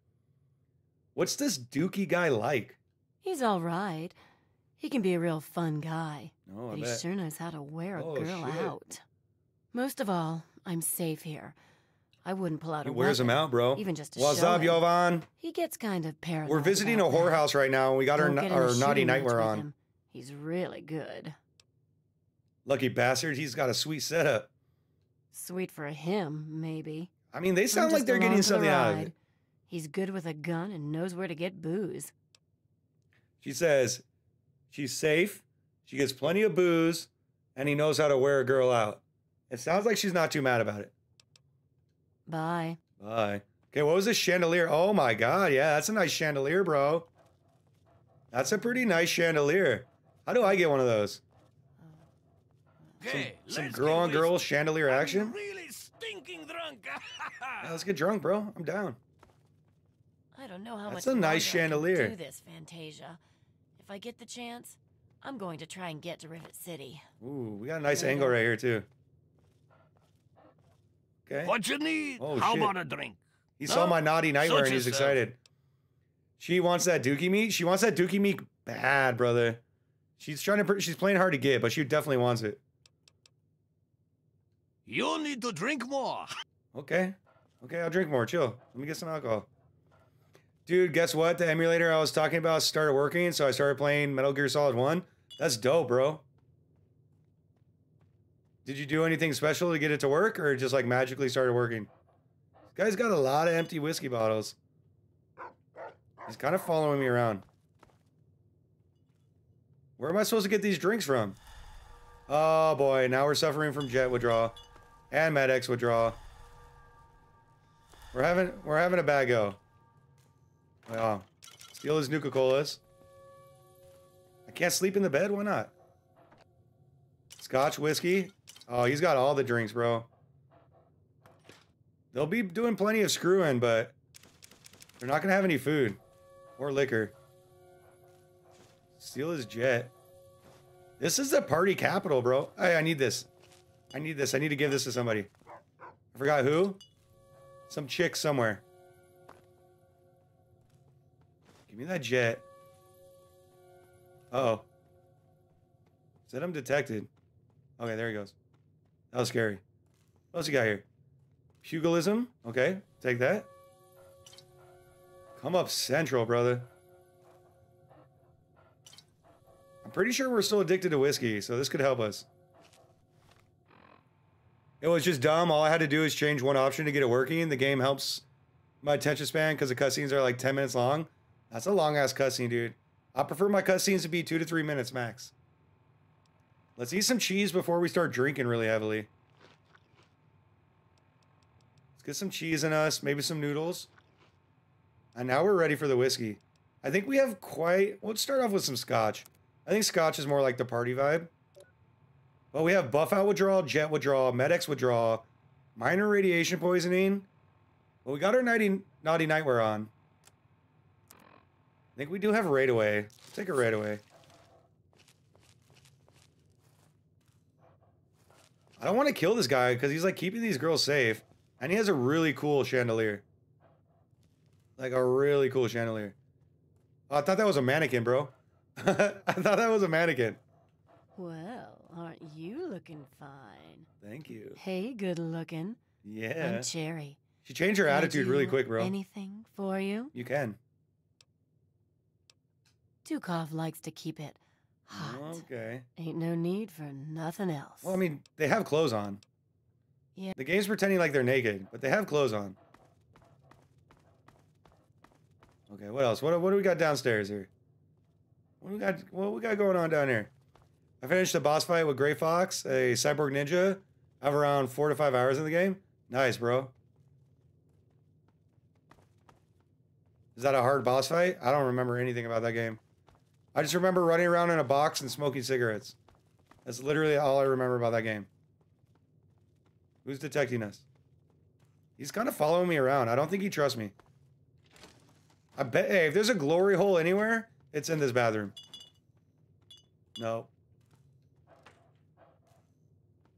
What's this Dookie guy like? He's all right. He can be a real fun guy. Oh, I but he bet. sure knows how to wear a Oh, girl shit. out. Most of all, I'm safe here. I wouldn't pull out He a wears weapon, out, bro. even just to What's show up, him. Yovan? He gets kind of paranoid. We're visiting a whorehouse right now, and we got our, Don't na- get in a our naughty nightwear on. him. He's really good. Lucky bastard, he's got a sweet setup. Sweet for him, maybe. I mean, they sound like they're getting for the something out of it. He's good with a gun and knows where to get booze. She says she's safe, she gets plenty of booze, and he knows how to wear a girl out. It sounds like she's not too mad about it. Bye. Bye. Okay, what was this chandelier? Oh my god, yeah, that's a nice chandelier, bro. That's a pretty nice chandelier. How do I get one of those? Okay, Some let's girl on girl wasted. chandelier I'm action? really stinking drunk. Yeah, let's get drunk, bro. I'm down. I don't know how That's much a nice longer I can chandelier. do this, Fantasia. If I get the chance, I'm going to try and get to Rivet City. Ooh, we got a nice Yeah, angle right here too. Okay. what you need? Oh, How shit. about a drink? He saw my naughty nightwear such and he's yourself. excited. She wants that dookie meat. She wants that dookie meat bad, brother. She's trying to. She's playing hard to get, but she definitely wants it. You need to drink more. Okay. Okay, I'll drink more. Chill. Let me get some alcohol. Dude, guess what? The emulator I was talking about started working, so I started playing Metal Gear Solid 1. That's dope, bro. Did you do anything special to get it to work, or just like magically started working? This guy's got a lot of empty whiskey bottles. He's kind of following me around. Where am I supposed to get these drinks from? Oh boy, now we're suffering from jet withdrawal and Med-X withdrawal. We're having we're having a bad go. Wow. Oh, steal his Nuka Colas. I can't sleep in the bed. Why not? Scotch whiskey. Oh, he's got all the drinks, bro. They'll be doing plenty of screwing, but they're not gonna have any food or liquor. Steal his jet. This is the party capital, bro. Hey, I need this. I need this. I need to give this to somebody. I forgot who. Some chick somewhere. Give me that jet. Uh oh. Said I'm detected. Okay, there he goes. That was scary. What else you got here? Pugilism. Okay, take that. Come up central, brother. I'm pretty sure we're still addicted to whiskey, so this could help us. It was just dumb. All I had to do is change one option to get it working. The game helps my attention span because the cutscenes are like 10 minutes long. That's a long ass cutscene, dude. I prefer my cutscenes to be two to three minutes max. Let's eat some cheese before we start drinking really heavily. Let's get some cheese in us, maybe some noodles. And now we're ready for the whiskey. I think we have quite... Let's start off with some scotch. I think scotch is more like the party vibe. Well, we have Buffout withdrawal, jet withdrawal, Med-X withdrawal, minor radiation poisoning. Well, we got our naughty, naughty nightwear on. I think we do have a RadAway. Take a RadAway. I don't want to kill this guy because he's like keeping these girls safe. And he has a really cool chandelier. Like a really cool chandelier. Oh, I thought that was a mannequin, bro. I thought that was a mannequin. Well, aren't you looking fine? Thank you. Hey, good looking. Yeah. I'm Cherry. She changed her Can attitude really quick, bro. Anything for you? You can. Dukov likes to keep it hot. Okay. Ain't no need for nothing else. Well, I mean, they have clothes on. Yeah. The game's pretending like they're naked, but they have clothes on. Okay, what else? What, what do we got downstairs here? What we got? What we got going on down here? I finished the boss fight with Gray Fox, a cyborg ninja. I have around four to five hours in the game. Nice, bro. Is that a hard boss fight? I don't remember anything about that game. I just remember running around in a box and smoking cigarettes. That's literally all I remember about that game. Who's detecting us? He's kind of following me around. I don't think he trusts me. I bet, hey, if there's a glory hole anywhere, it's in this bathroom. No.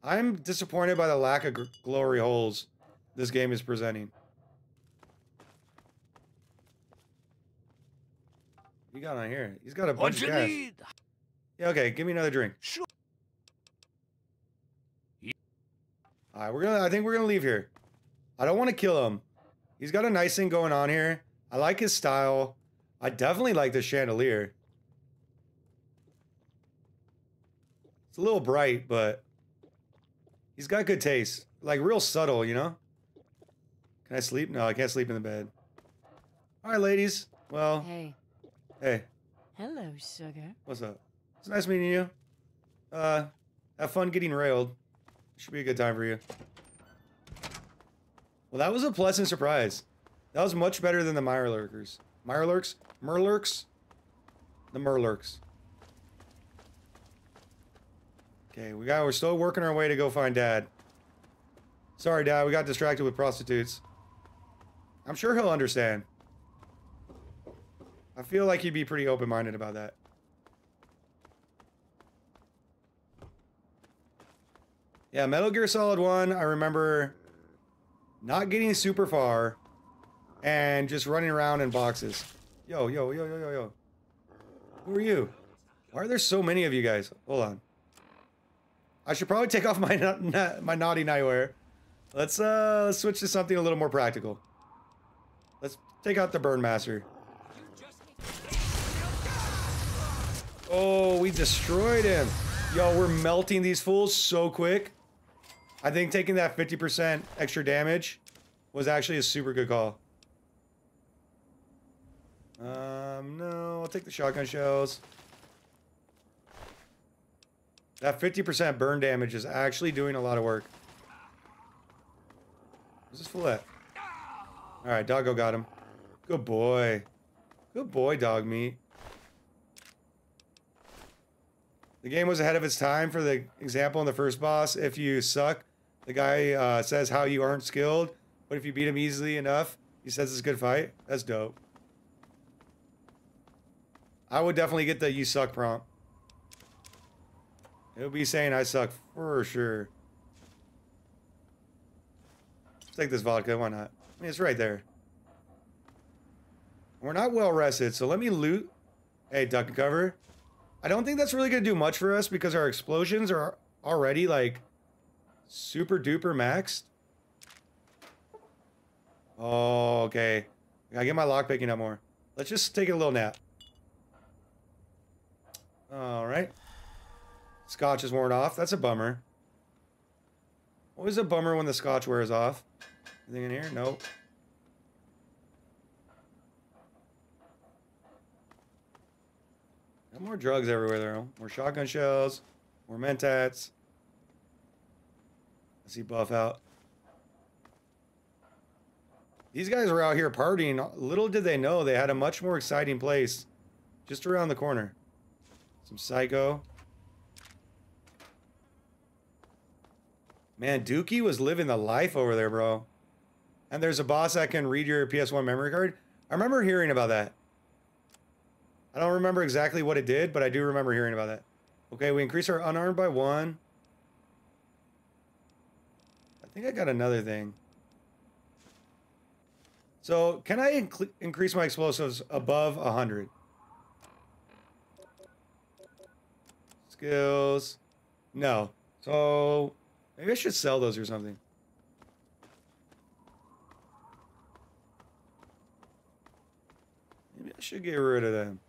I'm disappointed by the lack of glory holes this game is presenting. You got on here? He's got a What bunch you of cash. need? Yeah, okay, give me another drink. Sure. All right, we're gonna. I think we're gonna leave here. I don't want to kill him. He's got a nice thing going on here. I like his style. I definitely like the chandelier. It's a little bright, but he's got good taste. Like real subtle, you know. Can I sleep? No, I can't sleep in the bed. All right, ladies. Well, Hey, hey, hello, sugar. what's up? It's nice meeting you. Uh, have fun getting railed. Should be a good time for you. Well, that was a pleasant surprise. That was much better than the Mirelurkers. Mirelurks? Murlurks? The Murlurks. Okay, we got we're still working our way to go find Dad. Sorry, Dad, we got distracted with prostitutes. I'm sure he'll understand. I feel like he'd be pretty open-minded about that. Yeah, Metal Gear Solid 1, I remember not getting super far and just running around in boxes. Yo, yo, yo, yo, yo, yo. Who are you? Why are there so many of you guys? Hold on. I should probably take off my my naughty nightwear. Let's uh let's switch to something a little more practical. Let's take out the Burn Master. Oh, we destroyed him. Yo, we're melting these fools so quick. I think taking that 50% extra damage was actually a super good call. Um, no, I'll take the shotgun shells. That 50% burn damage is actually doing a lot of work. Where's this fool at? All right, doggo got him. Good boy. Good boy, dog meat. The game was ahead of its time for the example in the first boss. If you suck, the guy uh, says how you aren't skilled, but if you beat him easily enough, he says it's a good fight. That's dope. I would definitely get the you suck prompt. It would be saying I suck for sure. Let's take this vodka, why not? I mean, it's right there. We're not well rested, so let me loot. Hey, duck and cover. I don't think that's really going to do much for us because our explosions are already like super duper maxed. Oh, okay. I gotta get my lock picking up more. Let's just take a little nap. All right. Scotch is worn off. That's a bummer. Always a bummer when the scotch wears off. Anything in here? Nope. Got more drugs everywhere though. More shotgun shells. More mentats. I see Buffout. These guys were out here partying. Little did they know they had a much more exciting place just around the corner. Some psycho. Man, Dookie was living the life over there, bro. And there's a boss that can read your PS1 memory card. I remember hearing about that. I don't remember exactly what it did, but I do remember hearing about that. Okay, we increase our unarmed by one. I think I got another thing. So, can I inc increase my explosives above 100? Skills. No. So, maybe I should sell those or something. Maybe I should get rid of them.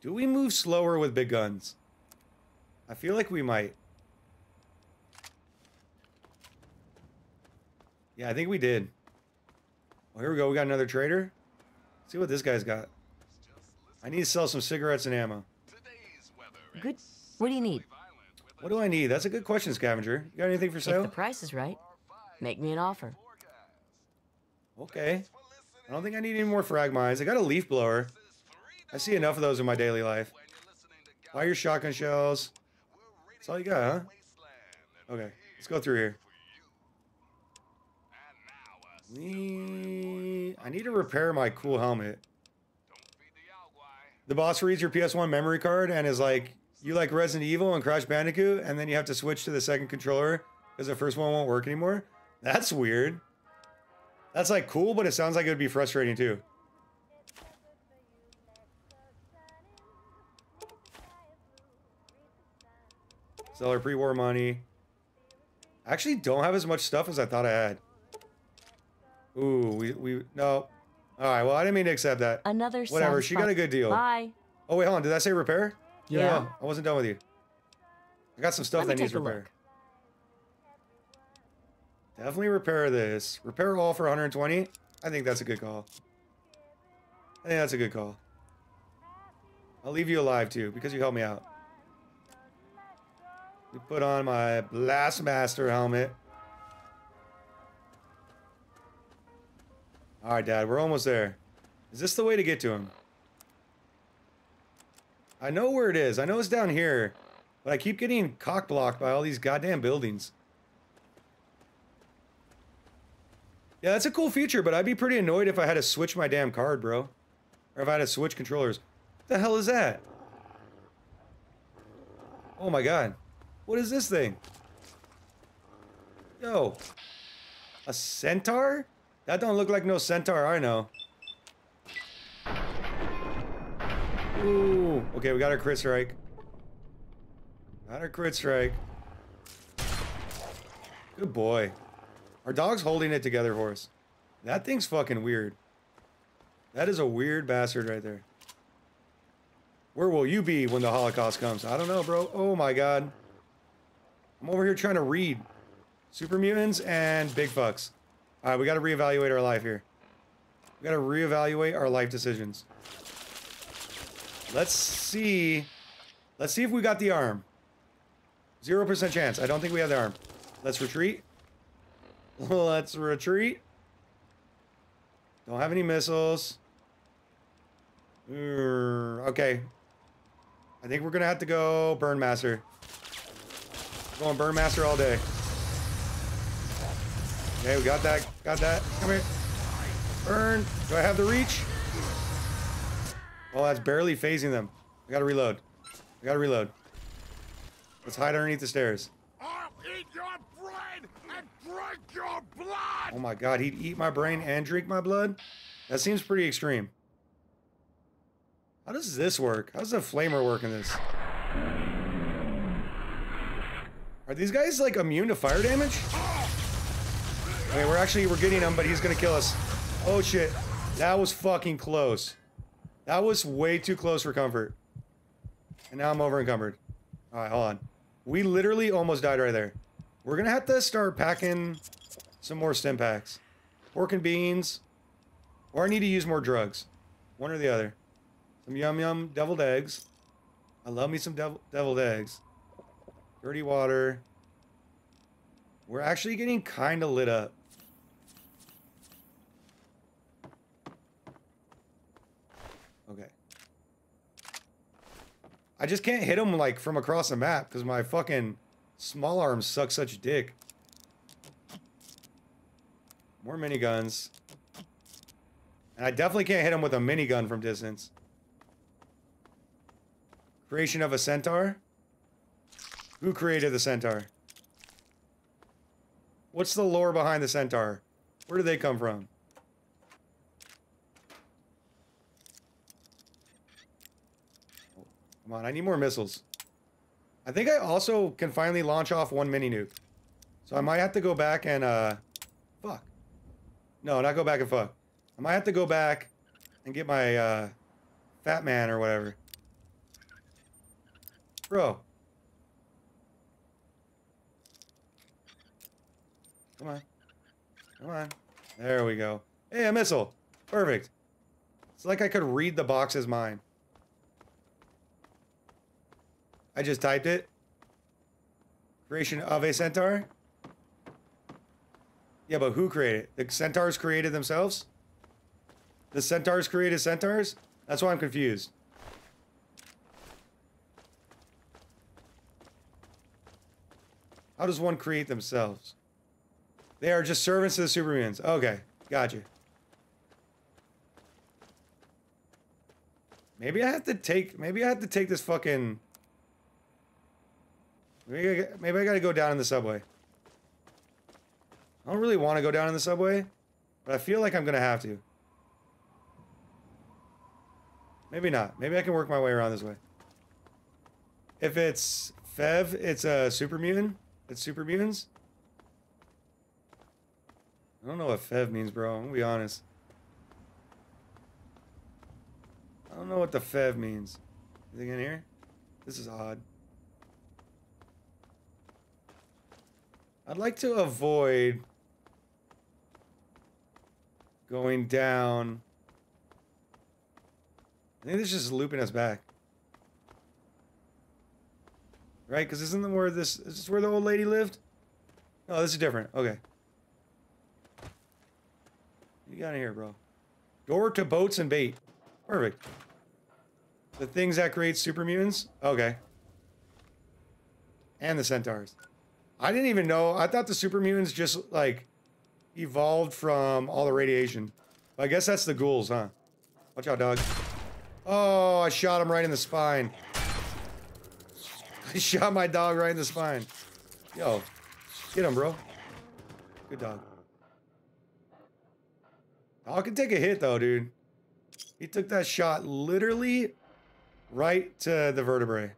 Do we move slower with big guns? I feel like we might. Yeah, I think we did. Oh, here we go. We got another trader. Let's see what this guy's got. I need to sell some cigarettes and ammo. Good. What do you need? What do I need? That's a good question, Scavenger. You got anything for sale? If sale? the price is right, make me an offer. Okay. I don't think I need any more frag mines. I got a leaf blower. I see enough of those in my daily life. Buy your shotgun shells. That's all you got, huh? Okay, let's go through here. I need to repair my cool helmet. The boss reads your PS1 memory card and is like, you like Resident Evil and Crash Bandicoot, and then you have to switch to the second controller because the first one won't work anymore? That's weird. That's like cool, but it sounds like it would be frustrating too. Sell our pre-war money. I actually don't have as much stuff as I thought I had. Ooh, we, we, no. All right, well, I didn't mean to accept that. Another Whatever, she got a good deal. Bye. Oh, wait, hold on. Did that say repair? Yeah. Oh, I wasn't done with you. I got some stuff that needs repair. look. Definitely repair this. Repair all for 120. I think that's a good call. I think that's a good call. I'll leave you alive too because you helped me out. We put on my Blastmaster helmet. All right, Dad, we're almost there. Is this the way to get to him? I know where it is. I know it's down here, but I keep getting cock blocked by all these goddamn buildings. Yeah, that's a cool feature, but I'd be pretty annoyed if I had to switch my damn card, bro. Or if I had to switch controllers. What the hell is that? Oh my god. What is this thing? Yo. A centaur? That don't look like no centaur I know. Ooh. Okay, we got our crit strike. Got our crit strike. Good boy. Our dog's holding it together for us. That thing's fucking weird. That is a weird bastard right there. Where will you be when the Holocaust comes? I don't know, bro. Oh my god. I'm over here trying to read. Super mutants and big fucks. Alright, we gotta reevaluate our life here. We gotta reevaluate our life decisions. Let's see. Let's see if we got the arm. 0% chance. I don't think we have the arm. Let's retreat. Let's retreat. Don't have any missiles. Okay. I think we're gonna have to go Burn Master. Going Burn Master all day. Okay, we got that. Got that. Come here. Burn. Do I have the reach? Oh, that's barely phasing them. I gotta reload. I gotta reload. Let's hide underneath the stairs. I'll eat your brain and drink your blood! Oh my god, he'd eat my brain and drink my blood? That seems pretty extreme. How does this work? How does the flamer work in this? Are these guys like immune to fire damage? Okay, we're actually we're getting him, but he's gonna kill us. Oh shit. That was fucking close. That was way too close for comfort. And now I'm over encumbered. Alright, hold on. We literally almost died right there. We're gonna have to start packing some more Stimpaks. Pork and beans. Or I need to use more drugs. One or the other. Some yum yum deviled eggs. I love me some devil, deviled eggs. Dirty water. We're actually getting kind of lit up. Okay. I just can't hit him like from across the map because my fucking small arms suck such a dick. More miniguns. And I definitely can't hit him with a minigun from distance. Creation of a centaur? Who created the centaur? What's the lore behind the centaur? Where do they come from? Come on, I need more missiles. I think I also can finally launch off one mini nuke. So I might have to go back and, uh... Fuck. No, not go back and fuck. I might have to go back and get my, uh... Fat man or whatever. Bro. Come on. Come on. There we go. Hey, a missile. Perfect. It's like I could read the box's mind. I just typed it. Creation of a centaur. Yeah, but who created it? The centaurs created themselves? The centaurs created centaurs? That's why I'm confused. How does one create themselves? They are just servants to the supermutants. Okay, got you. Maybe I have to take. Maybe I have to take this fucking. Maybe I, maybe I gotta go down in the subway. I don't really want to go down in the subway, but I feel like I'm gonna have to. Maybe not. Maybe I can work my way around this way. If it's Fev, it's a super mutant. It's super mutants. I don't know what Fev means, bro. I'm gonna be honest. I don't know what the Fev means. Anything in here? This is odd. I'd like to avoid going down. I think this is just looping us back. Right? Because isn't the where this is this where the old lady lived? Oh, this is different. Okay. You got in here, bro. Door to boats and bait. Perfect. The things that create super mutants? Okay. And the centaurs. I didn't even know. I thought the super mutants just like evolved from all the radiation. I guess that's the ghouls, huh? Watch out, dog. Oh, I shot him right in the spine. I shot my dog right in the spine. Yo, get him, bro. Good dog. Oh, Dog can take a hit, though, dude. He took that shot literally right to the vertebrae.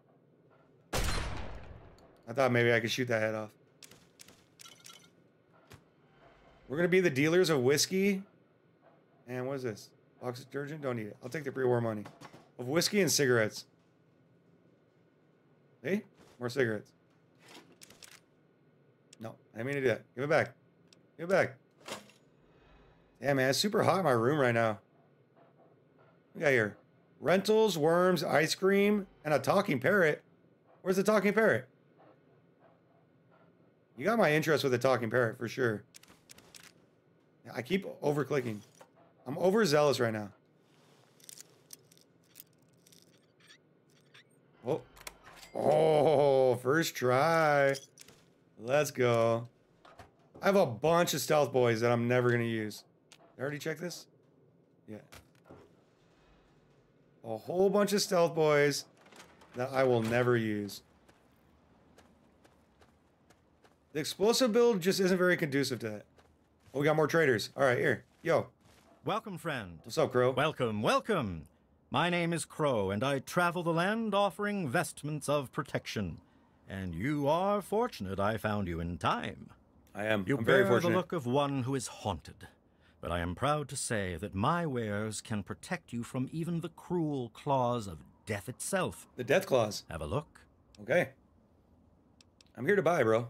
I thought maybe I could shoot that head off. We're going to be the dealers of whiskey. And what is this? Box detergent? Don't need it. I'll take the pre-war money. Of whiskey and cigarettes. See? More cigarettes. No, I didn't mean to do that. Give it back. Give it back. Yeah, man, it's super hot in my room right now. We got here? Rentals, worms, ice cream, and a talking parrot. Where's the talking parrot? You got my interest with the talking parrot for sure. I keep over clicking. I'm overzealous right now. Oh. Oh, first try. Let's go. I have a bunch of stealth boys that I'm never going to use. I already checked this? Yeah. A whole bunch of stealth boys that I will never use. The explosive build just isn't very conducive to that. Oh, we got more traders. All right, here. Yo, Welcome, friend. what's up, Crow? Welcome, welcome. My name is Crow, and I travel the land offering vestments of protection. And you are fortunate I found you in time. I am. You I'm bear very fortunate. the look of one who is haunted. But I am proud to say that my wares can protect you from even the cruel claws of death itself. The death claws. Have a look. Okay. I'm here to buy, bro.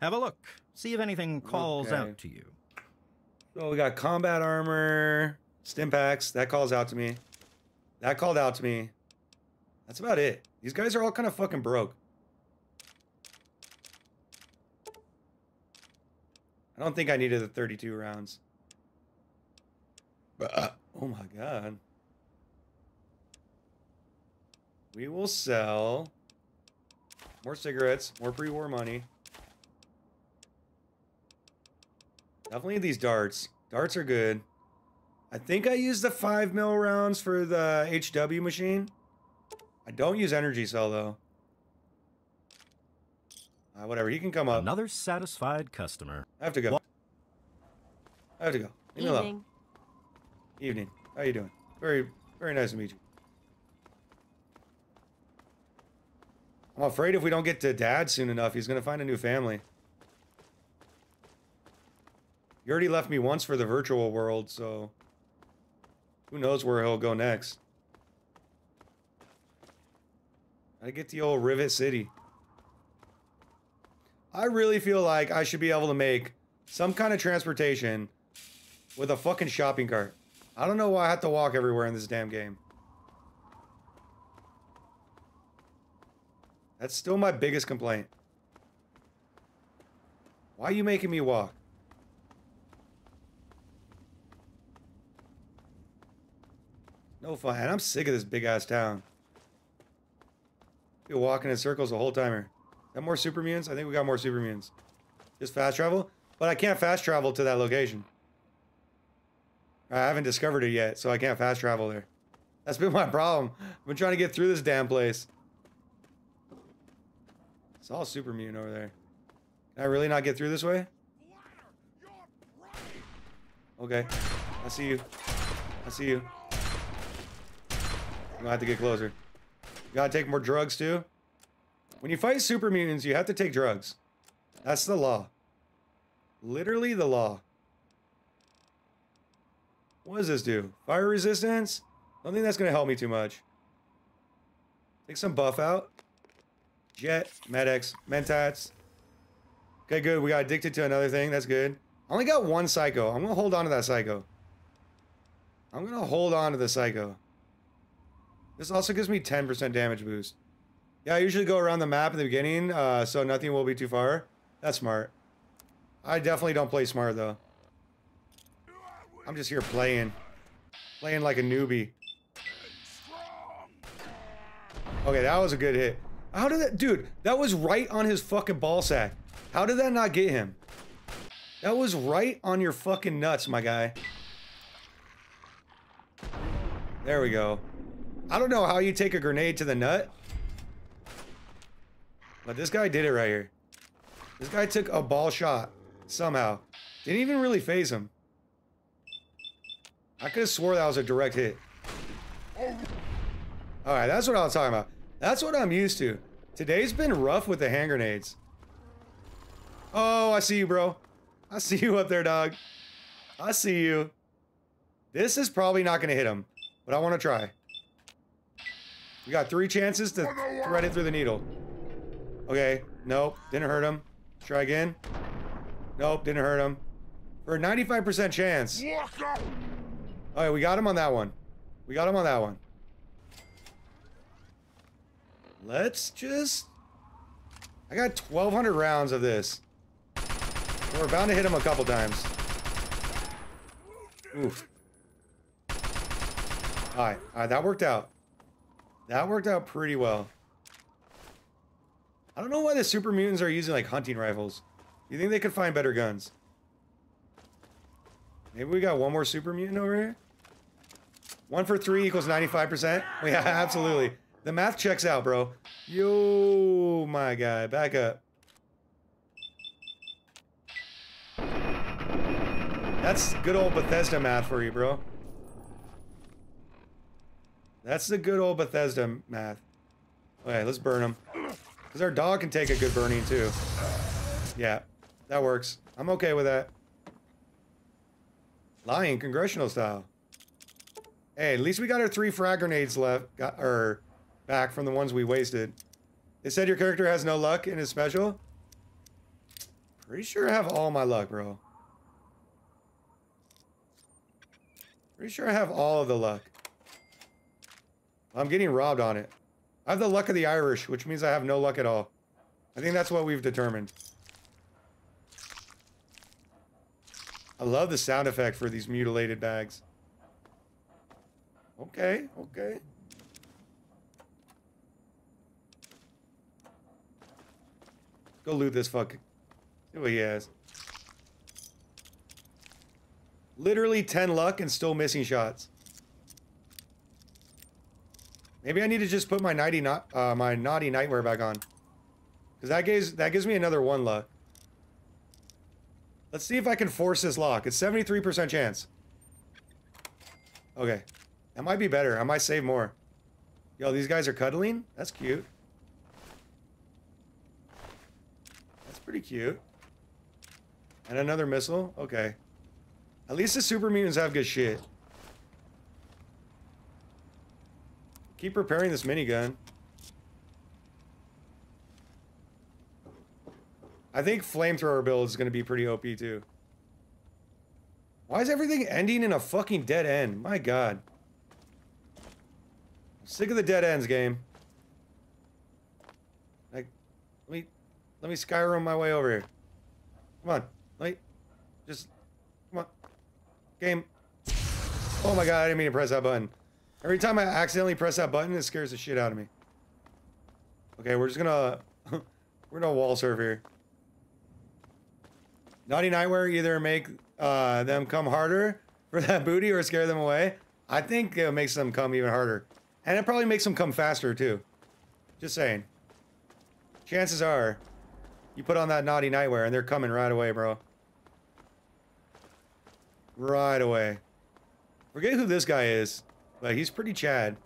Have a look. See if anything calls Okay. out to you. So we got combat armor, Stimpaks. That calls out to me. That called out to me. That's about it. These guys are all kind of fucking broke. I don't think I needed the 32 rounds. Uh, oh my god. We will sell more cigarettes, more pre-war money. Definitely these darts. Darts are good. I think I used the 5 mil rounds for the HW machine. I don't use energy cell though. Uh, whatever, he can come up. Another satisfied customer. I have to go. I have to go. Leave me alone. Evening. Evening. How you doing? Very, very nice to meet you. I'm afraid if we don't get to dad soon enough, he's gonna find a new family. You already left me once for the virtual world, so who knows where he'll go next. Gotta get the old Rivet City. I really feel like I should be able to make some kind of transportation with a fucking shopping cart. I don't know why I have to walk everywhere in this damn game. That's still my biggest complaint. Why are you making me walk? No fun. I'm sick of this big ass town. Be walking in circles the whole time here. Got more super mutants? I think we got more super mutants. Just fast travel? But I can't fast travel to that location. I haven't discovered it yet, so I can't fast travel there. That's been my problem. I've been trying to get through this damn place. It's all super mutant over there. Can I really not get through this way? Okay. I see you. I see you. I'm gonna have to get closer. You gotta take more drugs too. When you fight super mutants, you have to take drugs. That's the law. Literally the law. What does this do? Fire resistance? I don't think that's gonna help me too much. Take some Buffout. Jet, Med-X, Mentats. Okay, good. We got addicted to another thing. That's good. I only got one Psycho. I'm gonna hold on to that Psycho. I'm gonna hold on to the Psycho. This also gives me 10% damage boost. Yeah, I usually go around the map in the beginning, uh, so nothing will be too far. That's smart. I definitely don't play smart, though. I'm just here playing. Playing like a newbie. Okay, that was a good hit. How did that... Dude, that was right on his fucking ball sack. How did that not get him? That was right on your fucking nuts, my guy. There we go. I don't know how you take a grenade to the nut. But this guy did it right here. This guy took a ball shot. Somehow. Didn't even really phase him. I could have swore that was a direct hit. Alright, that's what I was talking about. That's what I'm used to. Today's been rough with the hand grenades. Oh, I see you, bro. I see you up there, dog. I see you. This is probably not going to hit him, but I want to try. We got three chances to thread it through the needle. Okay, nope, didn't hurt him. Let's try again. Nope, didn't hurt him. For a 95% chance. All right, we got him on that one. We got him on that one. Let's just... I got 1,200 rounds of this. We're bound to hit him a couple times. Oof. Alright, alright, that worked out. That worked out pretty well. I don't know why the super mutants are using like hunting rifles. You think they could find better guns? Maybe we got one more super mutant over here? One for three equals 95%? Yeah, absolutely. The math checks out, bro. Yo, my guy, back up. That's good old Bethesda math for you, bro. That's the good old Bethesda math. Okay, let's burn them. Because our dog can take a good burning, too. Yeah, that works. I'm okay with that. Lying, congressional style. Hey, at least we got our three frag grenades left, got, or back from the ones we wasted. They said your character has no luck in his special. Pretty sure I have all my luck, bro. Pretty sure I have all of the luck. I'm getting robbed on it. I have the luck of the Irish, which means I have no luck at all. I think that's what we've determined. I love the sound effect for these mutilated bags. Okay, okay. Go loot this fuck. See what he has. Literally 10 luck and still missing shots. Maybe I need to just put my naughty not uh, my naughty nightwear back on. Cause that gives that gives me another one luck. Let's see if I can force this lock. It's 73% chance. Okay. That might be better. I might save more. Yo, these guys are cuddling? That's cute. That's pretty cute. And another missile? Okay. At least the super mutants have good shit. Keep repairing this minigun. I think flamethrower build is going to be pretty OP too. Why is everything ending in a fucking dead end? My god. I'm sick of the dead ends game. Like, let me, let me Skyrim my way over here. Come on, let me, just, come on. Game. Oh my god, I didn't mean to press that button. Every time I accidentally press that button, it scares the shit out of me. Okay, we're just gonna, we're gonna wall surf here. Naughty Nightwear either make uh, them come harder for that booty or scare them away. I think it makes them come even harder. And it probably makes them come faster too. Just saying. Chances are, you put on that Naughty Nightwear and they're coming right away, bro. Right away. Forget who this guy is, but he's pretty Chad.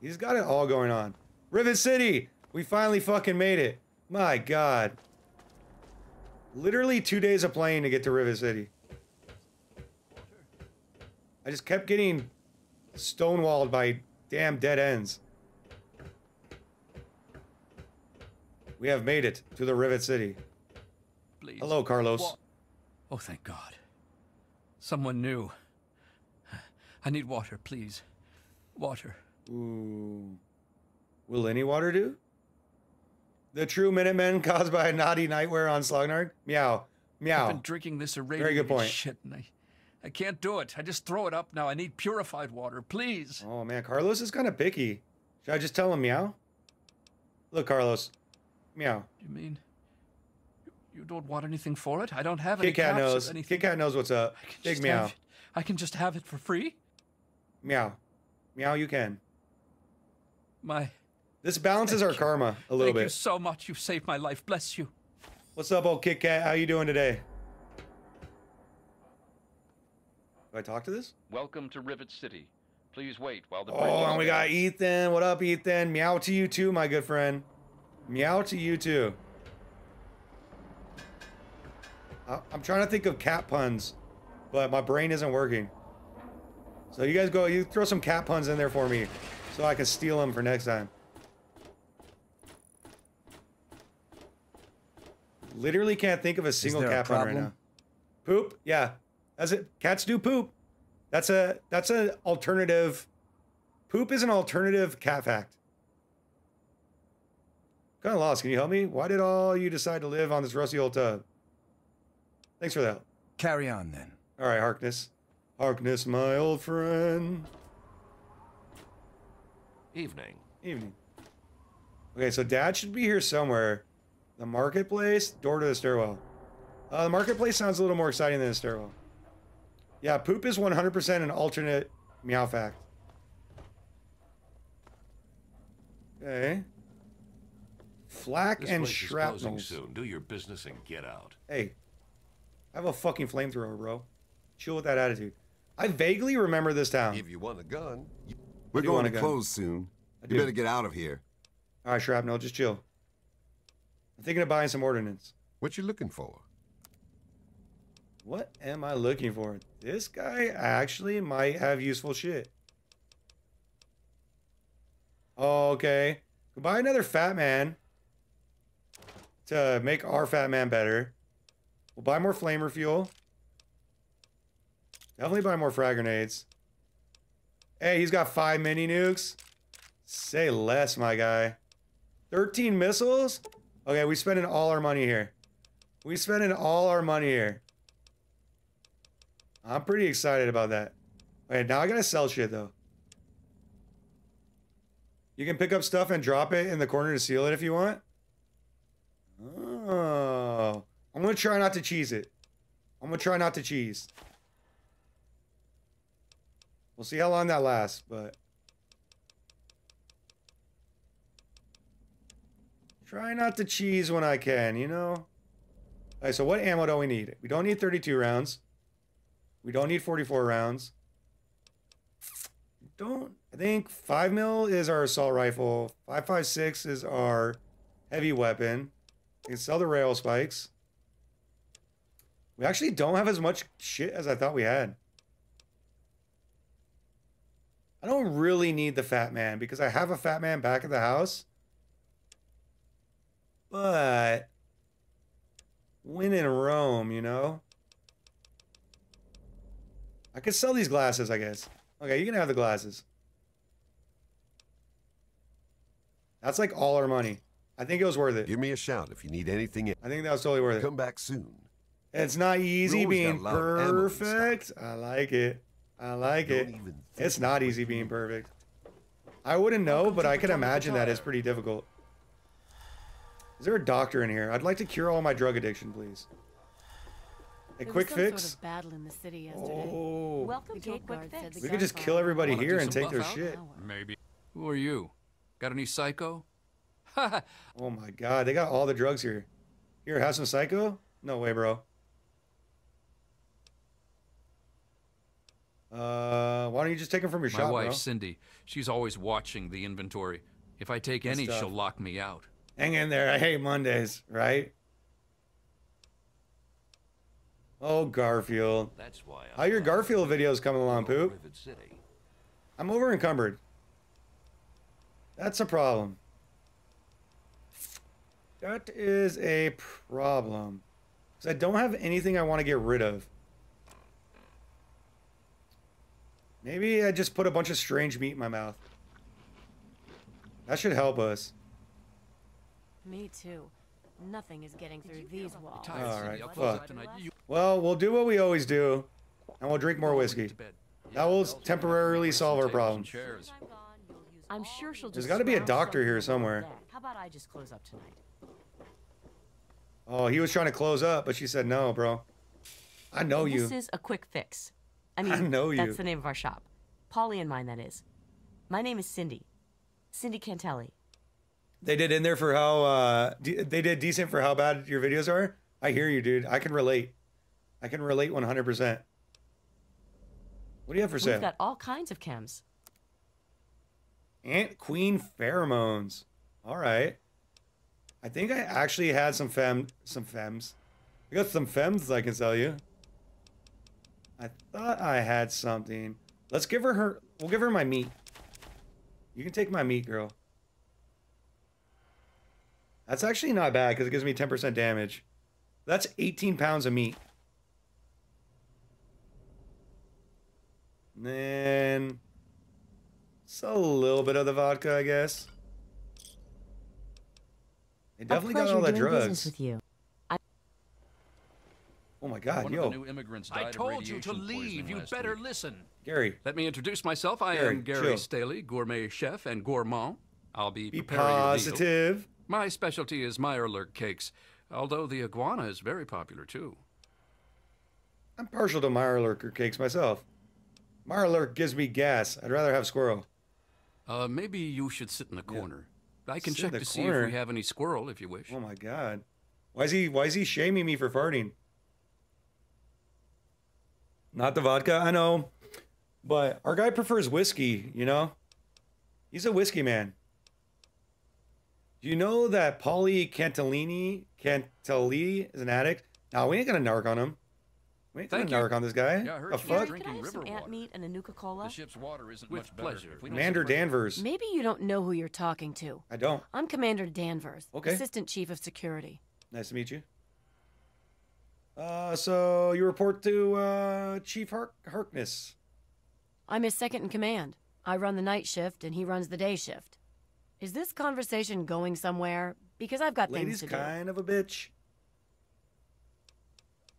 He's got it all going on. Rivet City! We finally fucking made it. My god. Literally two days of playing to get to Rivet City. I just kept getting stonewalled by damn dead ends. We have made it to the Rivet City. Please. Hello, Carlos. Oh, thank God. Someone new. I need water, please. Water. Ooh. Will any water do? The true Minutemen caused by a naughty nightwear on Slaugnarg? Meow. Meow. I've been drinking this Very good point. shit, and I, I can't do it. I just throw it up now. I need purified water, please. Oh man, Carlos is kind of picky. Should I just tell him meow? Look, Carlos. Meow. You mean you- don't want anything for it? I don't have any Kit Kat caps or knows. anything. Kit Kat knows what's up. Big meow. I can just have it for free. Meow. Meow, you can. My This balances our you. karma a little bit. thank you so much. You've saved my life. Bless you. What's up, old Kit Kat? How you doing today? Do I talk to this? Welcome to Rivet City. Please wait while the Oh, and we got down. Ethan. What up, Ethan? Meow to you too, my good friend. Meow to you too. I'm trying to think of cat puns, but my brain isn't working. So you guys go, you throw some cat puns in there for me, so I can steal them for next time. Literally can't think of a single there a cat pun right now. Poop? Yeah. That's it. Cats do poop. That's a that's an alternative. Poop is an alternative cat fact. Kind of lost. Can you help me? Why did all you decide to live on this rusty old tub? Thanks for that. Carry on then. All right, Harkness. Harkness, my old friend. Evening. Evening. Okay, so Dad should be here somewhere. The marketplace, door to the stairwell. Uh, the marketplace sounds a little more exciting than the stairwell. Yeah, poop is 100% an alternate meow fact. Okay. Flak This and place is closing shrapnel. soon. Do your business and get out. Hey, I have a fucking flamethrower, bro. Chill with that attitude. I vaguely remember this town. If you want a gun, you... We're going to close soon. You better get out of here. All right, shrapnel, just chill. I'm thinking of buying some ordnance. what you looking for? What am I looking for? This guy actually might have useful shit. Oh, okay. We'll buy another fat man to make our fat man better. We'll buy more flamer fuel. Definitely buy more frag grenades. Hey, he's got five mini nukes. Say less, my guy. 13 missiles? Okay, we spending all our money here. We spending all our money here. I'm pretty excited about that. Okay, now I gotta sell shit though. You can pick up stuff and drop it in the corner to seal it if you want. Oh. I'm gonna try not to cheese it. I'm gonna try not to cheese. We'll see how long that lasts, but. Try not to cheese when I can, you know? Alright, so what ammo do we need? We don't need 32 rounds. We don't need 44 rounds. Don't I think 5 mil is our assault rifle. 556 is our heavy weapon. We can sell the rail spikes. We actually don't have as much shit as I thought we had. I don't really need the fat man because I have a fat man back at the house. But when in Rome, you know? I could sell these glasses, I guess. Okay, you can have the glasses. That's like all our money. I think it was worth it. Give me a shout if you need anything. I think that was totally worth it. Come back soon. It's not easy being a lot of ammo in stock. perfect. I like it. I like Don't it. It's not easy being perfect. I wouldn't know, but I could imagine that is pretty difficult. Is there a doctor in here? I'd like to cure all my drug addiction, please. A There quick fix? Sort of battle in the city yesterday. Oh. Welcome The to a quick fix. We could just kill everybody here and take their out? shit. Maybe. Who are you? Got any psycho? Oh my god, they got all the drugs here. Here, have some psycho? No way, bro. Uh, why don't you just take them from your My shop, wife, bro? Cindy, she's always watching the inventory. If I take Good any, stuff. she'll lock me out. Hang in there. I hate Mondays, right? Oh, Garfield. That's why. i How your Garfield videos coming along, Poop? Rivet City. I'm over encumbered. That's a problem. That is a problem. Because I don't have anything I want to get rid of. Maybe I just put a bunch of strange meat in my mouth. That should help us. Me too. Nothing is getting through these walls. Tired, All Cindy. right, I'll close fuck. up tonight. You Well, we'll do what we always do, and we'll drink more whiskey. That will temporarily solve our problem. chairs. I'm sure she'll There's gotta be a doctor here somewhere. How about I just close up tonight? Oh, he was trying to close up, but she said no, bro. I know you. This is a quick fix. I I mean, know you. that's the name of our shop. Paulie and mine, that is. My name is Cindy. Cindy Cantelli. They did in there for how uh they did decent for how bad your videos are. I hear you, dude. I can relate. I can relate 100%. What do you have for sale? We've got all kinds of chems. Ant Queen pheromones. All right. I think I actually had some fem some fems. I got some fems I can sell you. I thought I had something. Let's give her her we'll give her my meat. You can take my meat, girl. That's actually not bad because it gives me 10% damage. That's 18 pounds of meat. And then it's a little bit of the vodka, I guess. They definitely got all the pleasure doing business drugs. with you. Oh my god, One yo. of the new immigrants died I of told you to leave. You'd better week. listen. Gary, Let me introduce myself. I Gary, am Gary chill. Staley, gourmet chef and gourmand. I'll be, be preparing your meal. positive. My specialty is Mirelurk cakes, although the iguana is very popular too. I'm partial to Meyerlurker cakes myself. Mirelurk gives me gas. I'd rather have squirrel. Uh, maybe you should sit in the corner. I can Sit check the to see if we have any squirrel if you wish. Oh my god. Why is he why is he shaming me for farting? Not the vodka, I know. But our guy prefers whiskey, you know? He's a whiskey man. Do you know that Paulie Cantalini Cantalini is an addict? Now we ain't gonna narc on him. We ain't gonna you. narc on this guy. Yeah, I heard the fuck? Gary, drinking could I have some river ant meat and a Nuka-Cola? The ship's water isn't With much better. pleasure. If we don't Commander Danvers. Maybe you don't know who you're talking to. I don't. I'm Commander Danvers, Okay. Assistant Chief of Security. Nice to meet you. Uh, so you report to uh, Chief Hark- Harkness. I'm his second in command. I run the night shift and he runs the day shift. Is this conversation going somewhere? Because I've got Lady's things to do. kind of a bitch.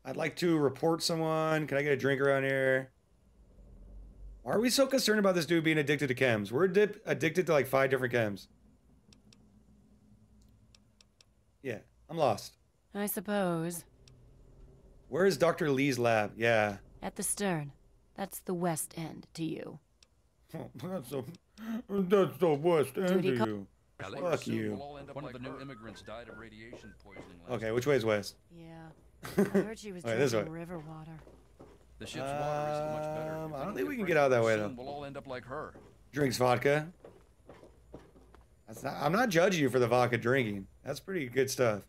I'd like to report someone. Can I get a drink around here? Why are we so concerned about this dude being addicted to chems? We're dip- addicted to like five different chems. Yeah, I'm lost. I suppose. Where is Dr. Li's lab? Yeah. At the stern. That's the west end to you. that's the that's the worst end Duty to you. Later Fuck you. we'll all end up One of the new immigrants died of radiation poisoning Okay, which way is west? Yeah. I heard she was Okay, this drinking way. river water. The ship's water isn't much better. Um, If I don't don't think we can get out that way, though. We'll all end up like her. Drinks vodka. That's not, I'm not judging you for the vodka drinking. That's pretty good stuff.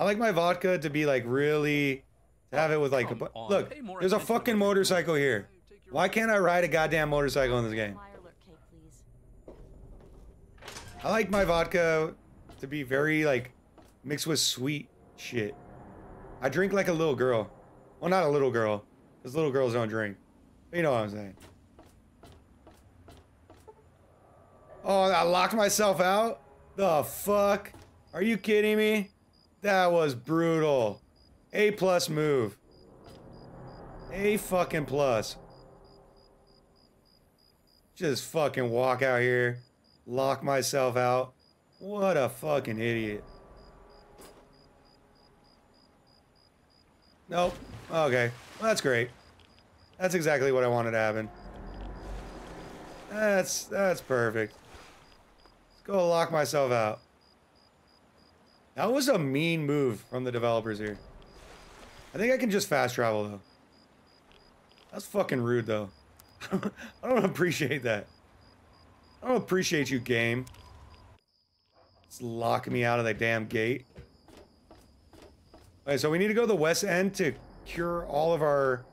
I like my vodka to be like really to have it with like a bu- look. There's a fucking motorcycle here. Why can't I ride a goddamn motorcycle in this game? Mirelurk cake, please. I like my vodka to be very like mixed with sweet shit. I drink like a little girl. Well, not a little girl, because little girls don't drink. But you know what I'm saying. Oh, I locked myself out? The fuck? Are you kidding me? That was brutal. A plus move. A fucking plus. Just fucking walk out here, lock myself out. What a fucking idiot. Nope. Okay. Well, that's great. That's exactly what I wanted to happen. That's that's perfect. Let's go lock myself out. That was a mean move from the developers here. I think I can just fast travel though. That's fucking rude though. I don't appreciate that. I don't appreciate you, game. Just lock me out of that damn gate. Okay, so we need to go to the west end to cure all of our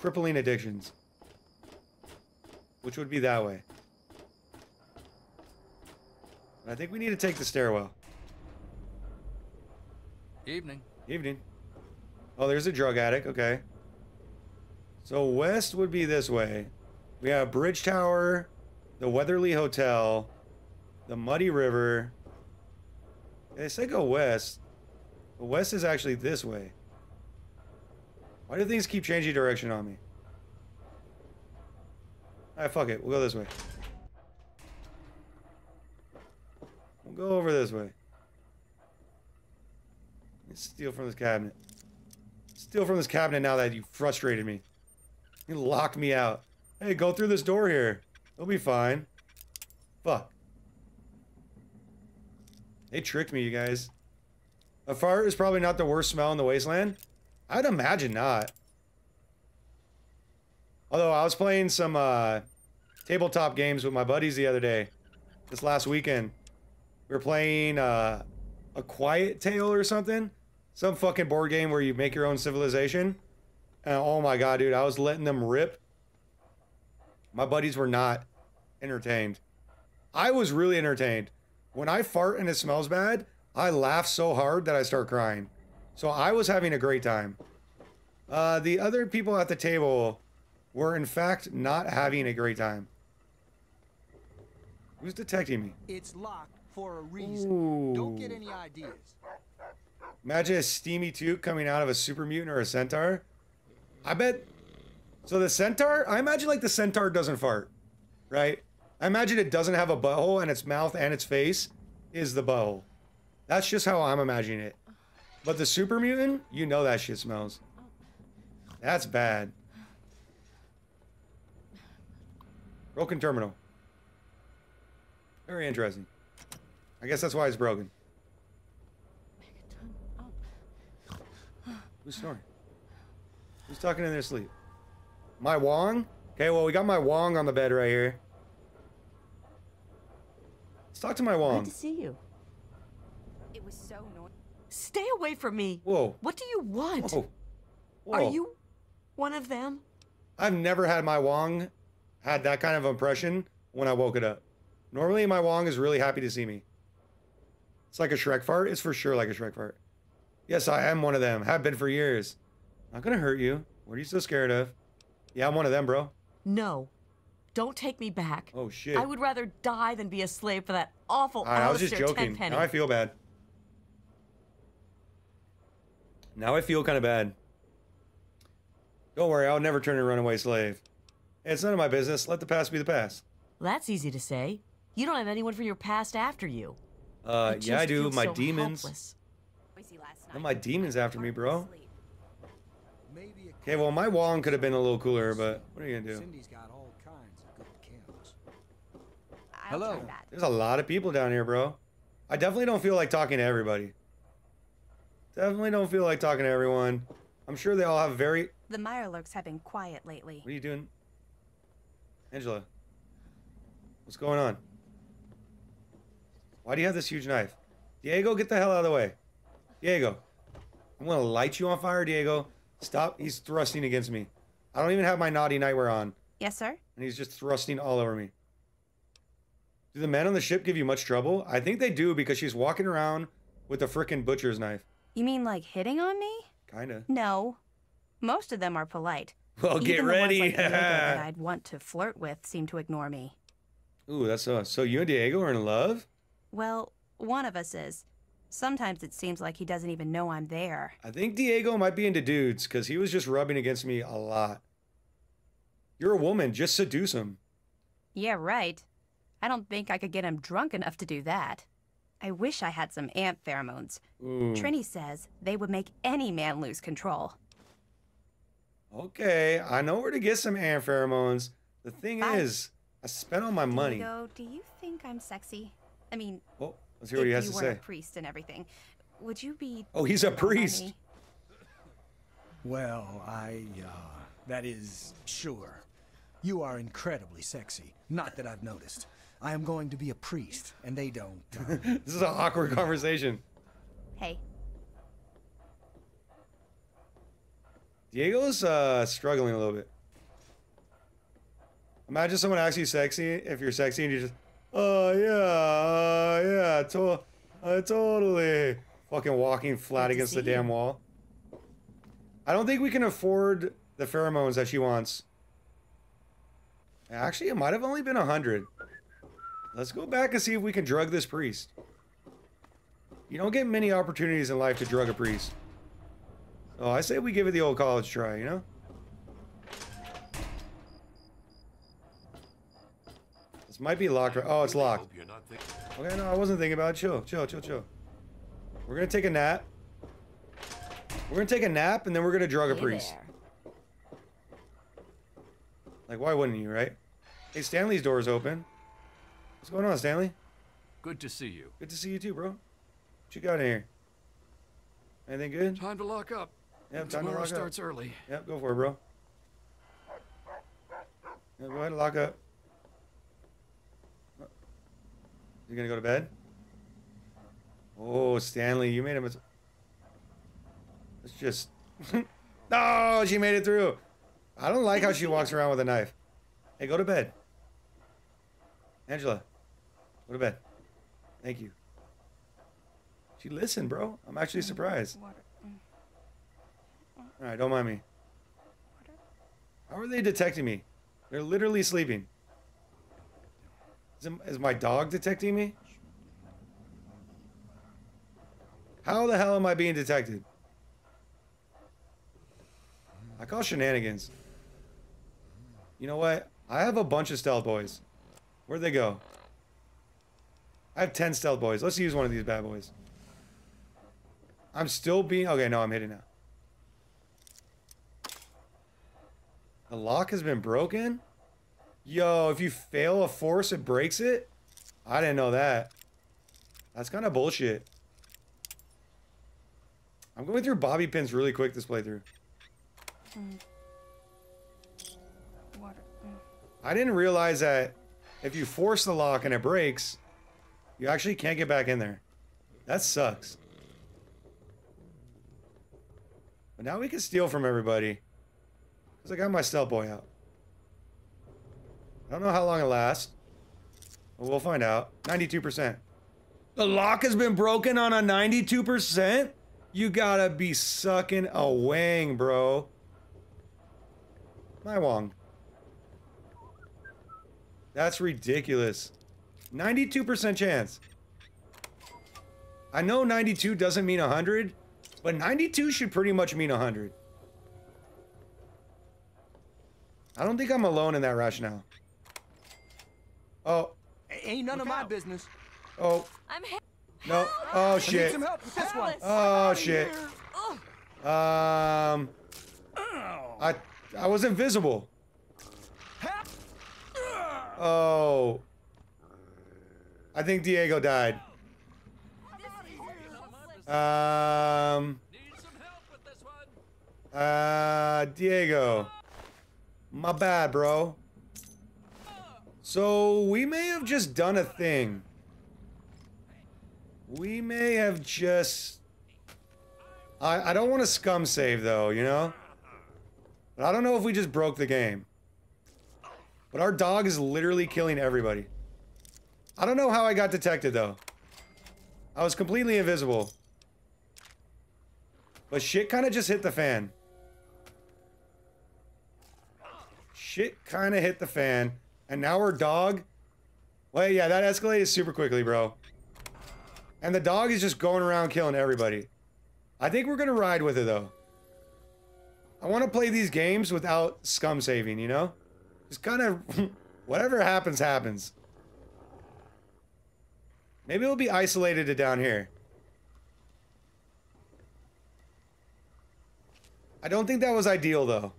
crippling addictions. Which would be that way. I think we need to take the stairwell. Evening. Evening. Oh, there's a drug addict. Okay. So west would be this way. We have Bridge Tower, the Weatherly Hotel, the Muddy Rudder. They say go west, but west is actually this way. Why do things keep changing direction on me? Alright, fuck it. We'll go this way. We'll go over this way. Steal from this cabinet. Steal from this cabinet now that you frustrated me. You locked me out. Hey, go through this door here. It'll be fine. Fuck. They tricked me, you guys. A fart is probably not the worst smell in the wasteland. I'd imagine not. Although I was playing some uh, tabletop games with my buddies the other day. This last weekend. We were playing uh, a Quiet Tale or something. Some fucking board game where you make your own civilization. And oh my god, dude, I was letting them rip. My buddies were not entertained. I was really entertained. When I fart and it smells bad, I laugh so hard that I start crying. So I was having a great time. Uh, the other people at the table were, in fact, not having a great time. Who's detecting me? It's locked for a reason. Don't get any ideas. Imagine a steamy toot coming out of a super mutant or a centaur. I bet. So the centaur, I imagine like the centaur doesn't fart, right? I imagine it doesn't have a butthole and its mouth and its face is the butthole. That's just how I'm imagining it. But the super mutant, you know that shit smells. That's bad. Broken terminal. Very interesting. I guess that's why it's broken. Who's snoring? Who's talking in their sleep? My Wong? Okay, well, we got my Wong on the bed right here. Let's talk to my Wong. Good Wong. to see you. It was so noisy. Stay away from me. Whoa. What do you want? Whoa. Are you one of them? I've never had my Wong had that kind of impression when I woke it up. Normally, my Wong is really happy to see me. It's like a Shrek fart. It's for sure like a Shrek fart. Yes, I am one of them. Have been for years. Not gonna hurt you. What are you so scared of? Yeah, I'm one of them, bro. No. Don't take me back. Oh shit. I would rather die than be a slave for that awful Alright, I was just joking. Now I feel bad. Now I feel kind of bad. Don't worry, I'll never turn a runaway slave. It's none of my business. Let the past be the past. That's easy to say. You don't have anyone from your past after you. Uh, yeah, I do. My so demons. helpless. Noisy No, my demons after me, bro. Okay, well, my Wong could have been a little cooler, but what are you gonna do? Cindy's got all kinds of good kills. I'll Hello. There's a lot of people down here, bro. I definitely don't feel like talking to everybody. Definitely don't feel like talking to everyone. I'm sure they all have very. The Mirelurks have been quiet lately. What are you doing? Angela. What's going on? Why do you have this huge knife? Diego, get the hell out of the way. Diego. I'm gonna light you on fire, Diego. Stop. He's thrusting against me. I don't even have my naughty nightwear on, Yes, sir? and he's just thrusting all over me. Do the men on the ship give you much trouble? I think they do because she's walking around with a frickin' butcher's knife. You mean like hitting on me? Kinda. No. Most of them are polite. Well, get Even the ones ready. like that I'd want to flirt with seem to ignore me. Ooh, that's uh. So you and Diego are in love? Well, one of us is. Sometimes it seems like he doesn't even know I'm there. I think Diego might be into dudes because he was just rubbing against me a lot. You're a woman, just seduce him. Yeah, right. I don't think I could get him drunk enough to do that. I wish I had some ant pheromones. Ooh. Trini says they would make any man lose control. Okay, I know where to get some ant pheromones. The thing Bye. is, I spent all my money. Diego, do you think I'm sexy? I mean, Oh, let's hear what he if has you to were a say. priest and everything, would you be? Oh, he's a priest. me? Well, I, uh, that is sure. You are incredibly sexy. Not that I've noticed. I am going to be a priest, and they don't. uh, This is an awkward conversation. Hey, Diego's uh, struggling a little bit. Imagine someone asks you sexy if you're sexy and you just, oh yeah, uh, yeah, to- uh, totally. Fucking walking flat Good against the damn you. wall. I don't think we can afford the pheromones that she wants. Actually, it might have only been a hundred. Let's go back and see if we can drug this priest. You don't get many opportunities in life to drug a priest. Oh, I say we give it the old college try, you know? This might be locked. right- Oh, it's locked. hope you're not thinking- Okay, no, I wasn't thinking about it. Chill, chill, chill, chill. We're gonna take a nap. We're gonna take a nap and then we're gonna drug a priest. Like, why wouldn't you, right? Hey, Stanley's door's open. What's going on, Stanley? Good to see you. Good to see you too, bro. What you got in here? Anything good? Time to lock up. Yep, time to Tomorrow lock up. starts early. Yep, go for it, bro. Yeah, go ahead and lock up. You gonna go to bed? Oh, Stanley, you made him. Let's just. no, she made it through. I don't like how she walks around with a knife. Hey, go to bed. Angela, go to bed. Thank you. She listened, bro. I'm actually mm, surprised. Mm. All right, don't mind me. How are they detecting me? They're literally sleeping. Is, my dog detecting me? How the hell am I being detected? I call shenanigans. You know what? I have a bunch of stealth boys. Where'd they go? I have 10 stealth boys. Let's use one of these bad boys. I'm still being... Okay, no, I'm hitting now. The lock has been broken? Yo, if you fail a force, it breaks it? I didn't know that. That's kind of bullshit. I'm going through bobby pins really quick this playthrough. Hmm. Water. Hmm. I didn't realize that if you force the lock and it breaks, you actually can't get back in there. That sucks. But now we can steal from everybody. Because I got my stealth boy out. I don't know how long it lasts. But we'll find out. 92%. The lock has been broken on a 92%? You gotta be sucking a wang, bro. My Wong. That's ridiculous. 92% chance. I know 92 doesn't mean 100, but 92 should pretty much mean 100. I don't think I'm alone in that rationale. Oh. Ain't none of my business. Oh. I'm No. Oh, I need shit. some help with this one. Oh, shit. Um. I, I was invisible. Oh. I think Diego died. Um. Uh, Diego. My bad, bro. So, we may have just done a thing. We may have just... I, I don't want to scum save, though, you know? But I don't know if we just broke the game. But our dog is literally killing everybody. I don't know how I got detected, though. I was completely invisible. But shit kind of just hit the fan. Shit kind of hit the fan. And now our dog... Well, yeah, that escalated super quickly, bro. And the dog is just going around killing everybody. I think we're going to ride with it, though. I want to play these games without scum saving, you know? Just kind of... whatever happens, happens. Maybe we'll be isolated to down here. I don't think that was ideal, though.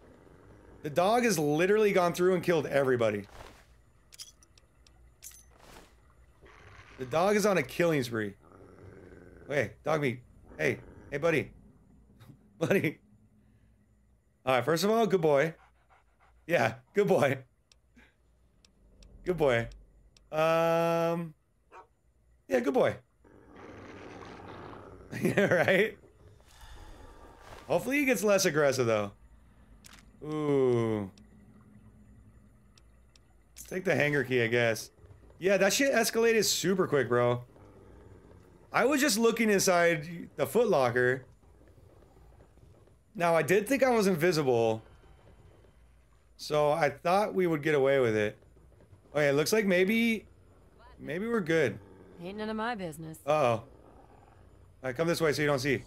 The dog has literally gone through and killed everybody. The dog is on a killing spree. Hey, Dogmeat. Hey, hey, buddy. buddy. All right, first of all, good boy. Yeah, good boy. Good boy. Um. Yeah, good boy. yeah, right? Hopefully he gets less aggressive, though. Ooh. Let's take the hanger key, I guess. Yeah, that shit escalated super quick, bro. I was just looking inside the footlocker. Now, I did think I was invisible. So I thought we would get away with it. Okay, it looks like maybe... Maybe we're good. Ain't none of my business. Uh-oh. All right, come this way so you don't see.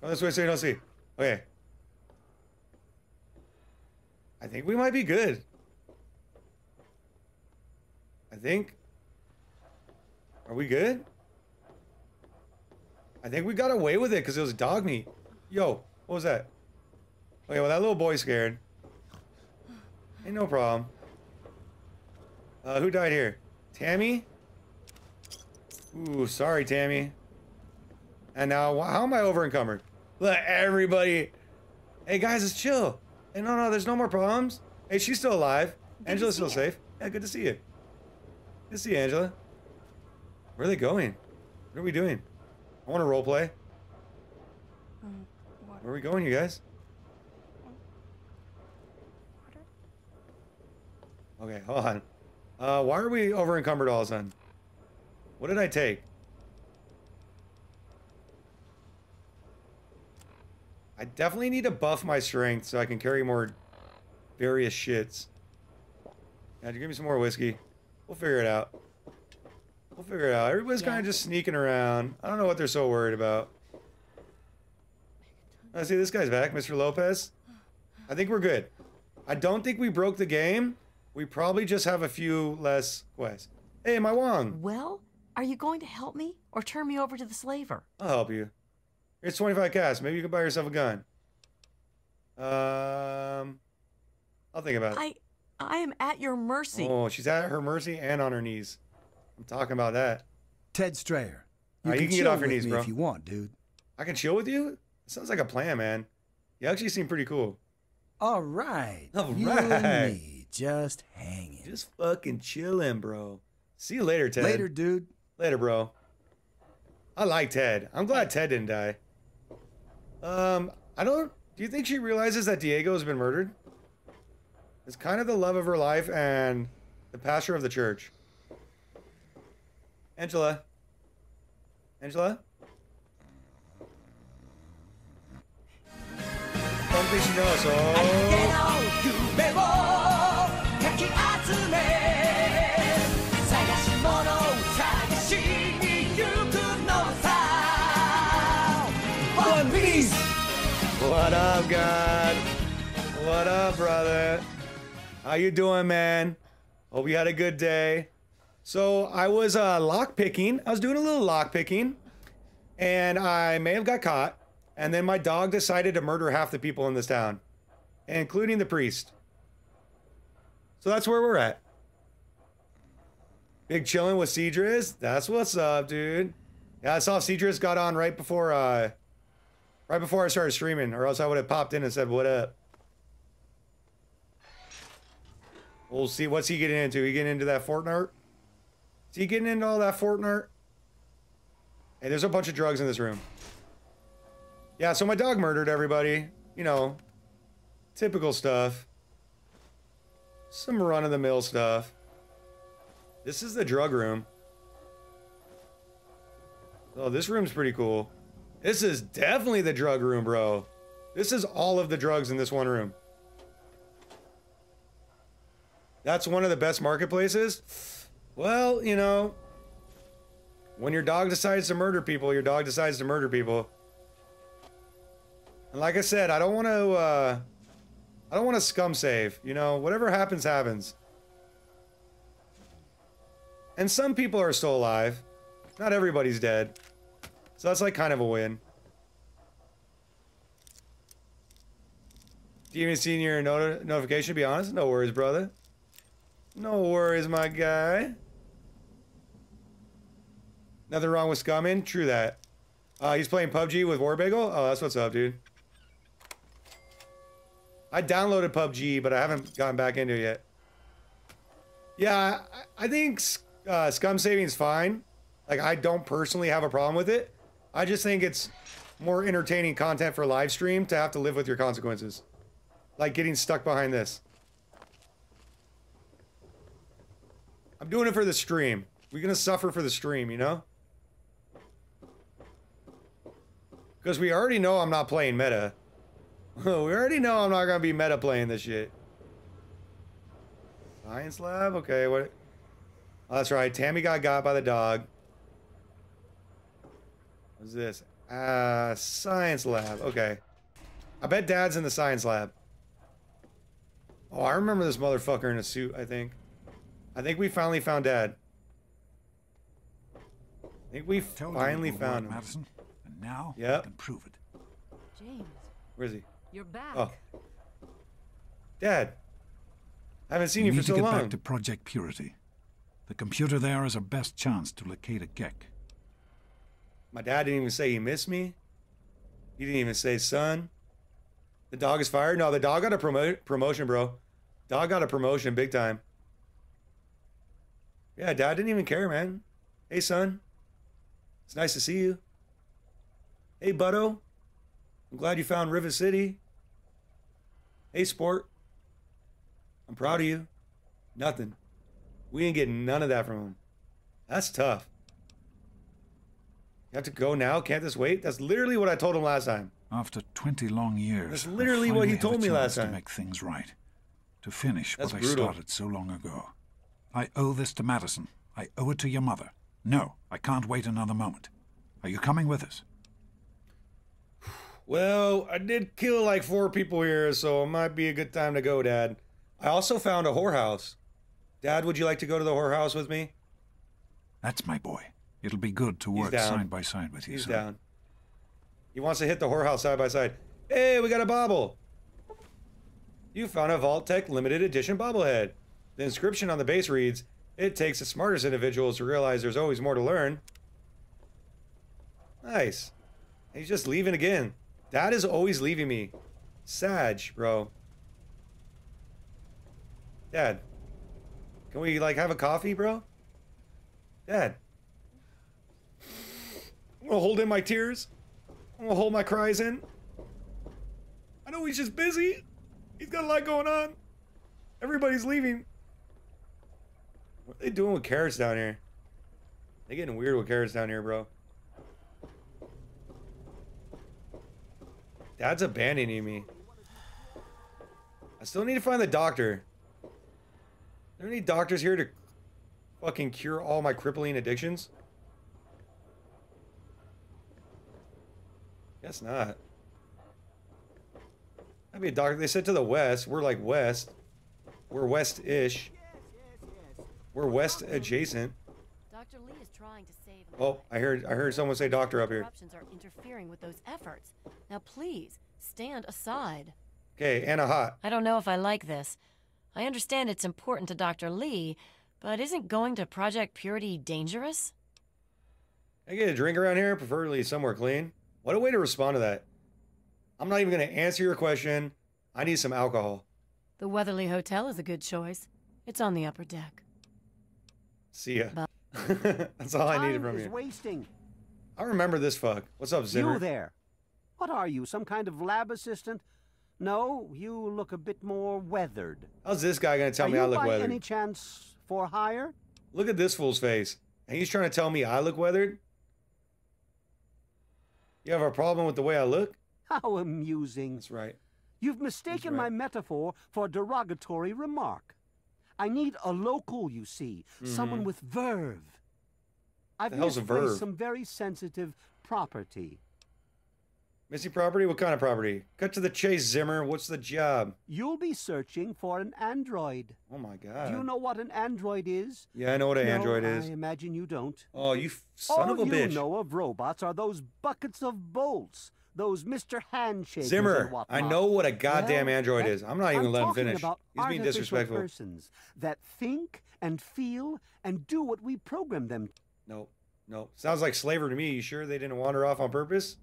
Come this way so you don't see. Okay. I think we might be good. I think. Are we good? I think we got away with it because it was Dogmeat. Yo, what was that? Okay, well, that little boy's scared. Ain't no problem. Uh, who died here? Tammy? Ooh, sorry, Tammy. And now, how am I over encumbered? Look, everybody. Hey, guys, it's chill. Hey, no, no, there's no more problems. Hey, she's still alive. Angela's still safe. Yeah, good to see you. Good to see you, Angela. Where are they going? What are we doing? I want to role play. Where are we going, you guys? Okay, hold on. Uh, why are we over encumbered all of a sudden? What did I take? I definitely need to buff my strength so I can carry more various shits. Yeah, give me some more whiskey. We'll figure it out. We'll figure it out. Everybody's kind of just sneaking around. I don't know what they're so worried about. I see this guy's back, Mr. Lopez. I think we're good. I don't think we broke the game. We probably just have a few less quests. Hey, my Wong. Well, are you going to help me or turn me over to the slaver? I'll help you. Here's 25 cash. Maybe you can buy yourself a gun. Um, I'll think about it. I I am at your mercy. Oh, she's at her mercy and on her knees. I'm talking about that. Ted Strayer. You, you can get off your knees, bro. If you want, dude. I can chill with you? Sounds like a plan, man. You actually seem pretty cool. All right. All you right. and me just hanging. Just fucking chilling, bro. See you later, Ted. Later, dude. Later, bro. I like Ted. I'm glad Ted didn't die. Um, I don't. Do you think she realizes that Diego has been murdered? It's kind of the love of her life and the pastor of the church. Angela. Angela? How you doing, man? Hope you had a good day. So I was uh, lock picking. I was doing a little lock picking, and I may have got caught. And then my dog decided to murder half the people in this town, including the priest. So that's where we're at. Big chilling with Cedrus. That's what's up, dude. Yeah, I saw Cedrus got on right before uh right before I started streaming, or else I would have popped in and said, What up? We'll see what's he getting into. He getting into that Fortnite? Is he getting into all that Fortnite? Hey, there's a bunch of drugs in this room. Yeah, so my dog murdered everybody. You know, typical stuff. Some run of the mill stuff. This is the drug room. Oh, this room's pretty cool. This is definitely the drug room, bro. This is all of the drugs in this one room. That's one of the best marketplaces. Well, you know, when your dog decides to murder people, your dog decides to murder people. And like I said, I don't want to, uh, I don't want to scum save. You know, whatever happens, happens. And some people are still alive. Not everybody's dead. So that's like kind of a win. Do you even see your not notification? To be honest, no worries, brother. No worries, my guy. Nothing wrong with scumming. True that. Uh, he's playing PUBG with Warbagel. Oh, that's what's up, dude. I downloaded PUBG, but I haven't gotten back into it yet. Yeah, I, I think uh, scum saving is fine. Like, I don't personally have a problem with it. I just think it's more entertaining content for live stream to have to live with your consequences. Like getting stuck behind this. I'm doing it for the stream. We're gonna suffer for the stream, you know? Because we already know I'm not playing meta. we already know I'm not gonna be meta playing this shit. Science lab? Okay, what? Oh, that's right. Tammy got got by the dog. What's this? Uh, science lab. Okay. I bet dad's in the science lab. Oh, I remember this motherfucker in a suit, I think. I think we finally found dad. I think we Told you it finally found him. Madison, and now I Yep. can prove it. James, Where is he? you're back. Oh. Dad. I haven't seen we you for so long. need to get long. back to Project Purity. The computer there is our best chance to locate a Gek. My dad didn't even say he missed me. He didn't even say son. The dog is fired. No, the dog got a promo- promotion, bro. Dog got a promotion big time. Yeah, dad didn't even care, man. Hey, son. It's nice to see you. Hey, Butto. I'm glad you found Rivet City. Hey, Sport. I'm proud of you. Nothing. We ain't getting none of that from him. That's tough. You have to go now? Can't this wait? That's literally what I told him last time. After 20 long years, That's literally what he told me last to make things right. To finish That's what brutal. I started so long ago. I owe this to Madison. I owe it to your mother. No, I can't wait another moment. Are you coming with us? Well, I did kill like four people here, so it might be a good time to go, Dad. I also found a whorehouse. Dad, would you like to go to the whorehouse with me? That's my boy. It'll be good to work side by side with you. He's son. down. He wants to hit the whorehouse side by side. Hey, we got a bobble. You found a Vault-Tec limited edition bobblehead. The inscription on the base reads, It takes the smartest individuals to realize there's always more to learn. Nice. He's just leaving again. Dad is always leaving me. Sag, bro. Dad. Can we, like, have a coffee, bro? Dad. I'm gonna hold in my tears. I'm gonna hold my cries in. I know he's just busy. He's got a lot going on. Everybody's leaving. What are they doing with carrots down here? They getting weird with carrots down here, bro. Dad's abandoning me. I still need to find the doctor. Are there any doctors here to fucking cure all my crippling addictions? Guess not. That'd be a doctor. They said to the west. We're like west. We're west-ish. We're west adjacent. Dr. Li is trying to save Oh, I heard I heard someone say doctor up here. Corruptions are interfering with those efforts. Now please, stand aside. Okay, Anna Hot. I don't know if I like this. I understand it's important to Dr. Li, but isn't going to Project Purity dangerous? I get a drink around here, preferably somewhere clean. What a way to respond to that. I'm not even gonna answer your question. I need some alcohol. The Weatherly Hotel is a good choice. It's on the upper deck. See ya. That's all I needed Time from is you. wasting. I remember this fuck. What's up, Zimmer? You there. What are you, some kind of lab assistant? No, you look a bit more weathered. How's this guy gonna tell are me I look by weathered? any chance for hire? Look at this fool's face. And he's trying to tell me I look weathered? You have a problem with the way I look? How amusing. That's right. You've mistaken my metaphor for a derogatory remark. I need a local, you see, someone Mhm. with verve. I've The hell's a misplaced some very sensitive property. Missy property? What kind of property? Cut to the chase, Zimmer. What's the job? You'll be searching for an android. Oh my god. Do you know what an android is? Yeah, I know what an No, android is. I imagine you don't. Oh, you f- son All of a you bitch. know of robots are those buckets of bolts, those Mr. Handshakers Zimmer, I know what a goddamn Well, android is. I'm not even I'm letting him finish. About He's being disrespectful. persons that think and feel and do what we program them. Nope. Nope. Sounds like slavery to me. You sure they didn't wander off on purpose?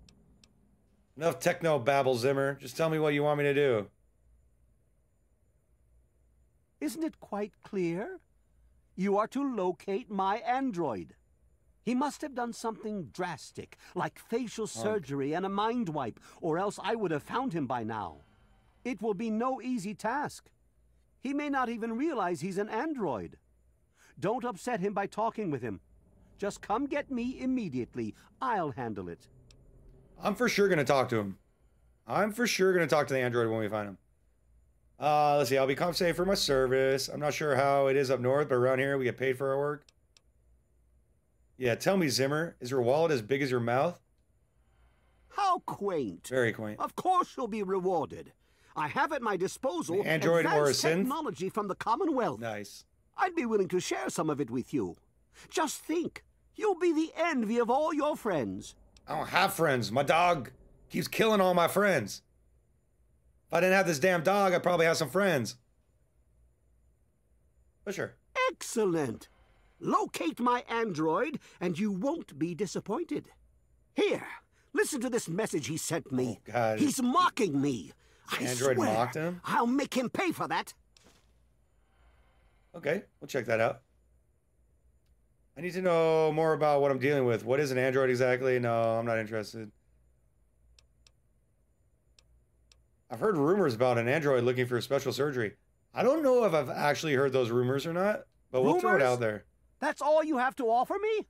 Enough techno babble, Zimmer. Just tell me what you want me to do. Isn't it quite clear? You are to locate my android. He must have done something drastic, like facial surgery and a mind wipe, or else I would have found him by now. It will be no easy task. He may not even realize he's an android. Don't upset him by talking with him. Just come get me immediately. I'll handle it. I'm for sure gonna talk to him. I'm for sure gonna talk to the android when we find him. Uh, let's see. I'll be compensated for my service. I'm not sure how it is up north, but around here we get paid for our work. Yeah, tell me, Zimmer, is your wallet as big as your mouth? How quaint. Very quaint. Of course you'll be rewarded. I have at my disposal An android or advanced synth? technology from the Commonwealth. Nice. I'd be willing to share some of it with you. Just think, you'll be the envy of all your friends. I don't have friends. My dog keeps killing all my friends. If I didn't have this damn dog, I'd probably have some friends. But sure. Excellent. Locate my android, and you won't be disappointed. Here, listen to this message he sent me. Oh, God. He's mocking me. I Android swear, mocked him? I'll make him pay for that. Okay, we'll check that out. I need to know more about what I'm dealing with. What is an android exactly? No, I'm not interested. I've heard rumors about an android looking for a special surgery. I don't know if I've actually heard those rumors or not, but we'll throw it out there. That's all you have to offer me?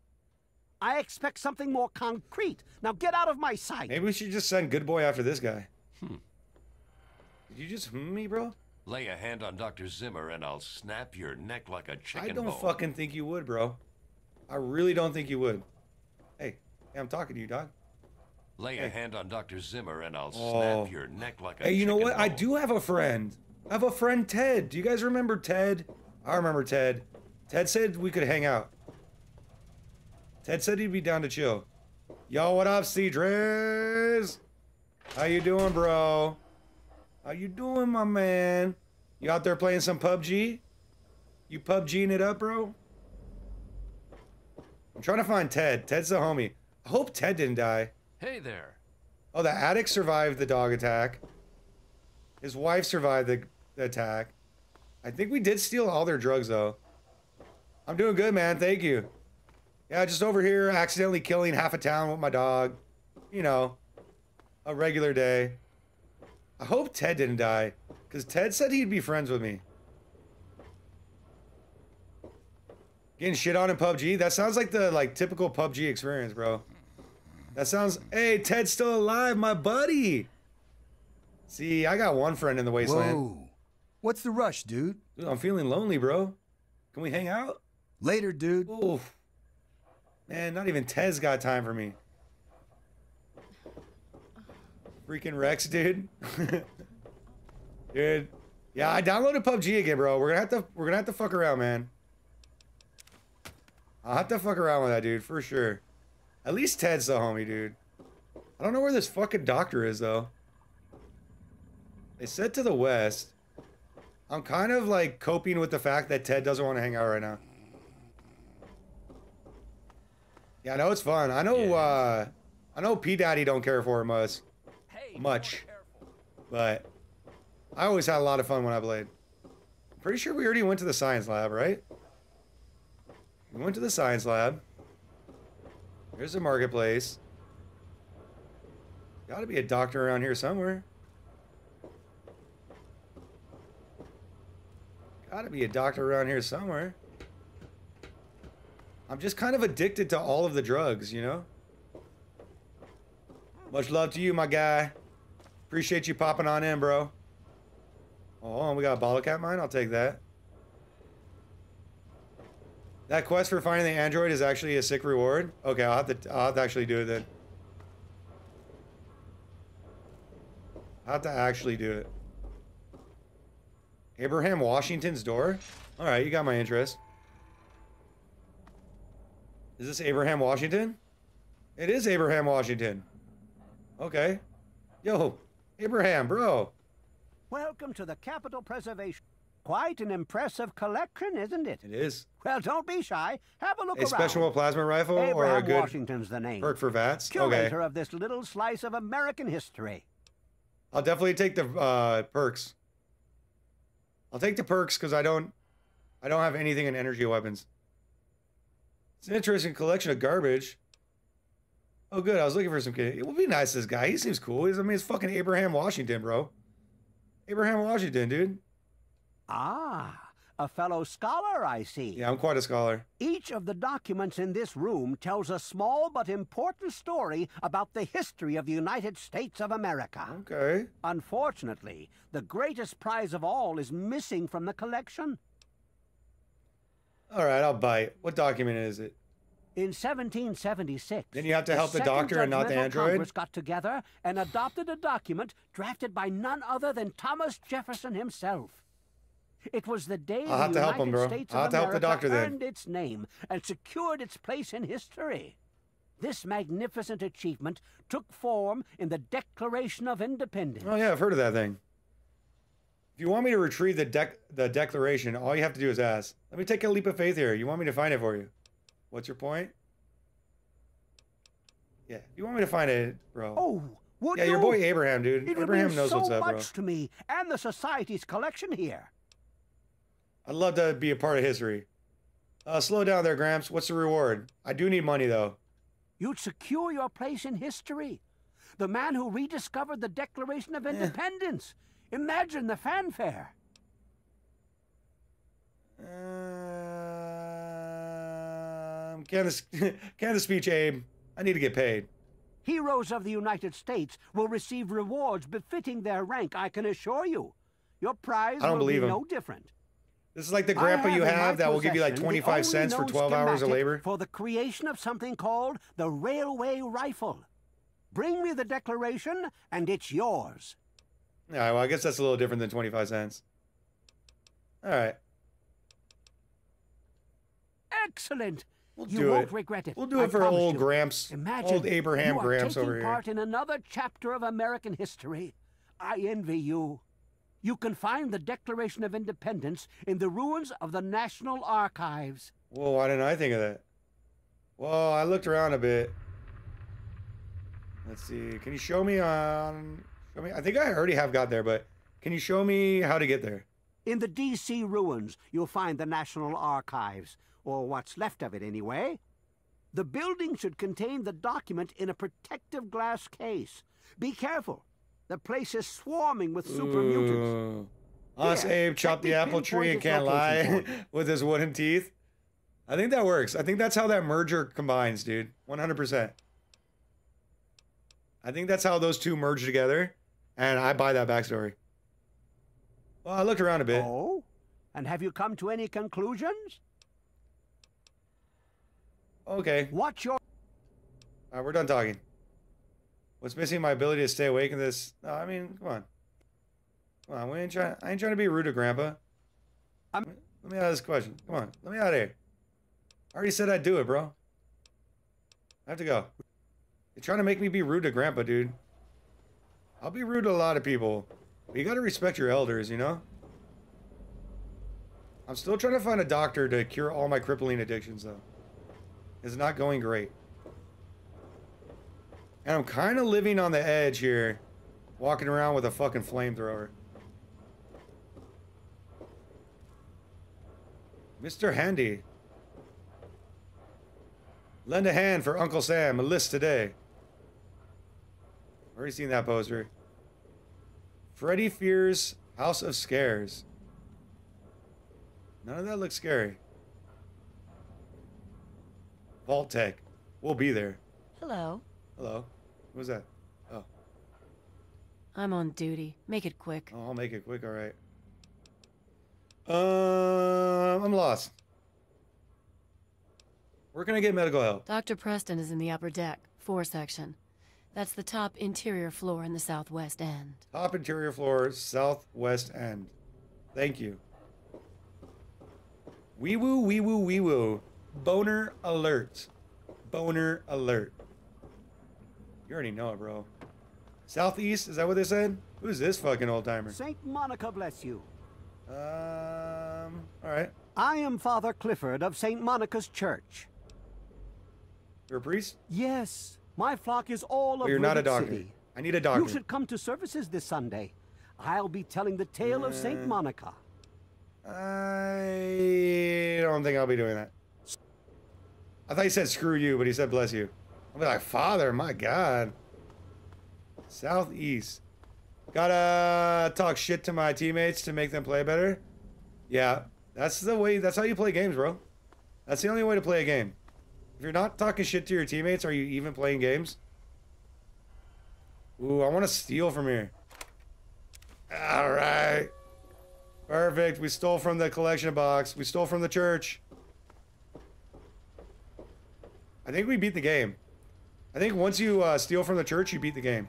I expect something more concrete. Now get out of my sight. Maybe we should just send Good Boy after this guy. Hmm. Did you just hmm me, bro? Lay a hand on Dr. Zimmer and I'll snap your neck like a chicken I don't bone. fucking think you would, bro. I really don't think you would. Hey, hey I'm talking to you, dog. Lay a hand on Dr. Zimmer and I'll Oh. snap your neck like a Hey, you know chicken what? I do have a friend. I have a friend, Ted. Do you guys remember Ted? I remember Ted. Ted said we could hang out. Ted said he'd be down to chill. Yo, what up, Cedric? How you doing, bro? How you doing, my man? You out there playing some PUBG? You PUBGing it up, bro? I'm trying to find Ted. Ted's the homie. I hope Ted didn't die. Hey there. Oh, the addict survived the dog attack. His wife survived the, the attack. I think we did steal all their drugs, though. I'm doing good, man. Thank you. Yeah, just over here accidentally killing half a town with my dog. You know, a regular day. I hope Ted didn't die, because Ted said he'd be friends with me. Getting shit on in PUBG? That sounds like the like typical PUBG experience, bro. That sounds. Hey, Ted's still alive, my buddy. See, I got one friend in the wasteland. Whoa. What's the rush, dude? Dude, I'm feeling lonely, bro. Can we hang out? Later, dude. Oof. Man, not even Ted's got time for me. Freaking Rex, dude. dude. Yeah, I downloaded PUBG again, bro. We're gonna have to we're gonna have to fuck around, man. I'll have to fuck around with that dude for sure. At least Ted's the homie, dude. I don't know where this fucking doctor is though. They said to the west. I'm kind of like coping with the fact that Ted doesn't want to hang out right now. Yeah, I know it's fun. I know uh I know P Daddy don't care for it much. Much. But I always had a lot of fun when I played. I'm pretty sure we already went to the science lab, right? We went to the science lab. There's a marketplace. Gotta be a doctor around here somewhere. Gotta be a doctor around here somewhere. I'm just kind of addicted to all of the drugs, you know? Much love to you, my guy. Appreciate you popping on in, bro. Oh, and we got a cap mine? I'll take that. That quest for finding the android is actually a sick reward? Okay, I'll have to, I'll have to actually do it then. I'll have to actually do it. Abraham Washington's door? Alright, you got my interest. Is this Abraham Washington? It is Abraham Washington. Okay. Yo, Abraham, bro. Welcome to the Capitol Preservation. Quite an impressive collection, isn't it? It is. Well, don't be shy. Have a look A around. special plasma rifle or a good Washington's the name. perk for VATS? Curator Okay. of this little slice of American history. I'll definitely take the uh, perks. I'll take the perks because I don't, I don't have anything in energy weapons. It's an interesting collection of garbage. Oh, good. I was looking for some kid. It would be nice. This guy. He seems cool. He's, I mean, it's fucking Abraham Washington, bro. Abraham Washington, dude. Ah, a fellow scholar, I see. Yeah, I'm quite a scholar. Each of the documents in this room tells a small but important story about the history of the United States of America. Okay. Unfortunately, the greatest prize of all is missing from the collection. All right, I'll bite. What document is it? In 1776, Then you have to help the Second doctor and not the android? Congress got together and adopted a document drafted by none other than Thomas Jefferson himself. It was the day I'll have the to help United him, bro. States I'll of have to help the America doctor then. earned its name and secured its place in history. This magnificent achievement took form in the Declaration of Independence. Oh yeah, I've heard of that thing. If you want me to retrieve the dec the declaration, all you have to do is ask. Let me take a leap of faith here. You want me to find it for you? What's your point? Yeah, you want me to find it, bro? Oh, would yeah, you? your boy Abraham, dude. It Abraham knows so what's up, bro. much to me and the society's collection here. I'd love to be a part of history. Uh, slow down there, Gramps. What's the reward? I do need money though. You'd secure your place in history. The man who rediscovered the Declaration of Independence. Imagine the fanfare. Um, can the can the speech, Abe? I need to get paid. Heroes of the United States will receive rewards befitting their rank, I can assure you. Your prize I don't will believe be him. no different. This is like the grandpa you have that will give you like 25 cents for 12 hours of labor. For the creation of something called the railway rifle. Bring me the declaration, and it's yours. Yeah, well, I guess that's a little different than 25 cents. All right. Excellent. We'll you do won't it. regret it. We'll do I it for old you. Gramps. Imagine Old Abraham you are Gramps taking over here. part in another chapter of American history. I envy you. You can find the Declaration of Independence in the ruins of the National Archives. Well, why didn't I think of that? Well, I looked around a bit. Let's see. Can you show me on? Show me. I think I already have got there, but can you show me how to get there? In the D.C. ruins, you'll find the National Archives, or what's left of it anyway. The building should contain the document in a protective glass case. Be careful. The place is swarming with super mutants. Us Here, Abe let chopped the apple tree and can't lie location for you. with his wooden teeth. I think that works. I think that's how that merger combines, dude. 100%. I think that's how those two merge together, and I buy that backstory. Well, I looked around a bit. Oh? And have you come to any conclusions? Okay. What's your. All right, we're done talking. What's missing? My ability to stay awake in this. No, I mean, come on. Come on, we ain't trying. I ain't trying to be rude to Grandpa. I'm. Let me out of this question. Come on, let me out of here. I already said I'd do it, bro. I have to go. You're trying to make me be rude to Grandpa, dude. I'll be rude to a lot of people. But you gotta respect your elders, you know? I'm still trying to find a doctor to cure all my crippling addictions, though. It's not going great. And I'm kind of living on the edge here, walking around with a fucking flamethrower. Mr. Handy. Lend a hand for Uncle Sam, a list today. Already seen that poster. Freddy Fears House of Scares. None of that looks scary. Vault-Tec. We'll be there. Hello. Hello. What was that? Oh. I'm on duty. Make it quick. oh, I'll make it quick, alright. Um, I'm lost. Where can I get medical help? Dr. Preston is in the upper deck, four section. That's the top interior floor in the southwest end. Top interior floor, southwest end. Thank you. Wee woo, wee woo, wee woo. Boner alert. Boner alert. You already know it, bro. Southeast, is that what they said? Who's this fucking old timer? Saint Monica bless you. Um, alright. I am Father Clifford of St. Monica's Church. You're a priest? Yes, my flock is all But of you're not a doctor. City. I need a doctor. You should come to services this Sunday. I'll be telling the tale of St. Uh, Monica. I don't think I'll be doing that. I thought he said screw you, but he said bless you. I'll be like, Father, my God. Southeast. Gotta talk shit to my teammates to make them play better. Yeah, that's the way, that's how you play games, bro. That's the only way to play a game. If you're not talking shit to your teammates, are you even playing games? Ooh, I want to steal from here. All right. Perfect. We stole from the collection box. We stole from the church. I think we beat the game. I think once you uh, steal from the church, you beat the game.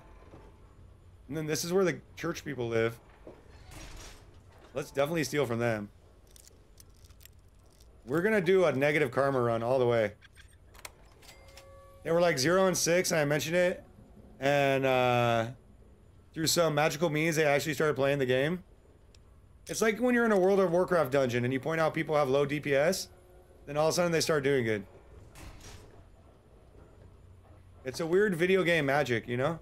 And then this is where the church people live. Let's definitely steal from them. We're gonna do a negative karma run all the way. They were like zero and six, and I mentioned it, and uh, through some magical means, they actually started playing the game. It's like when you're in a World of Warcraft dungeon and you point out people have low DPS, then all of a sudden they start doing good. It's a weird video game magic, you know?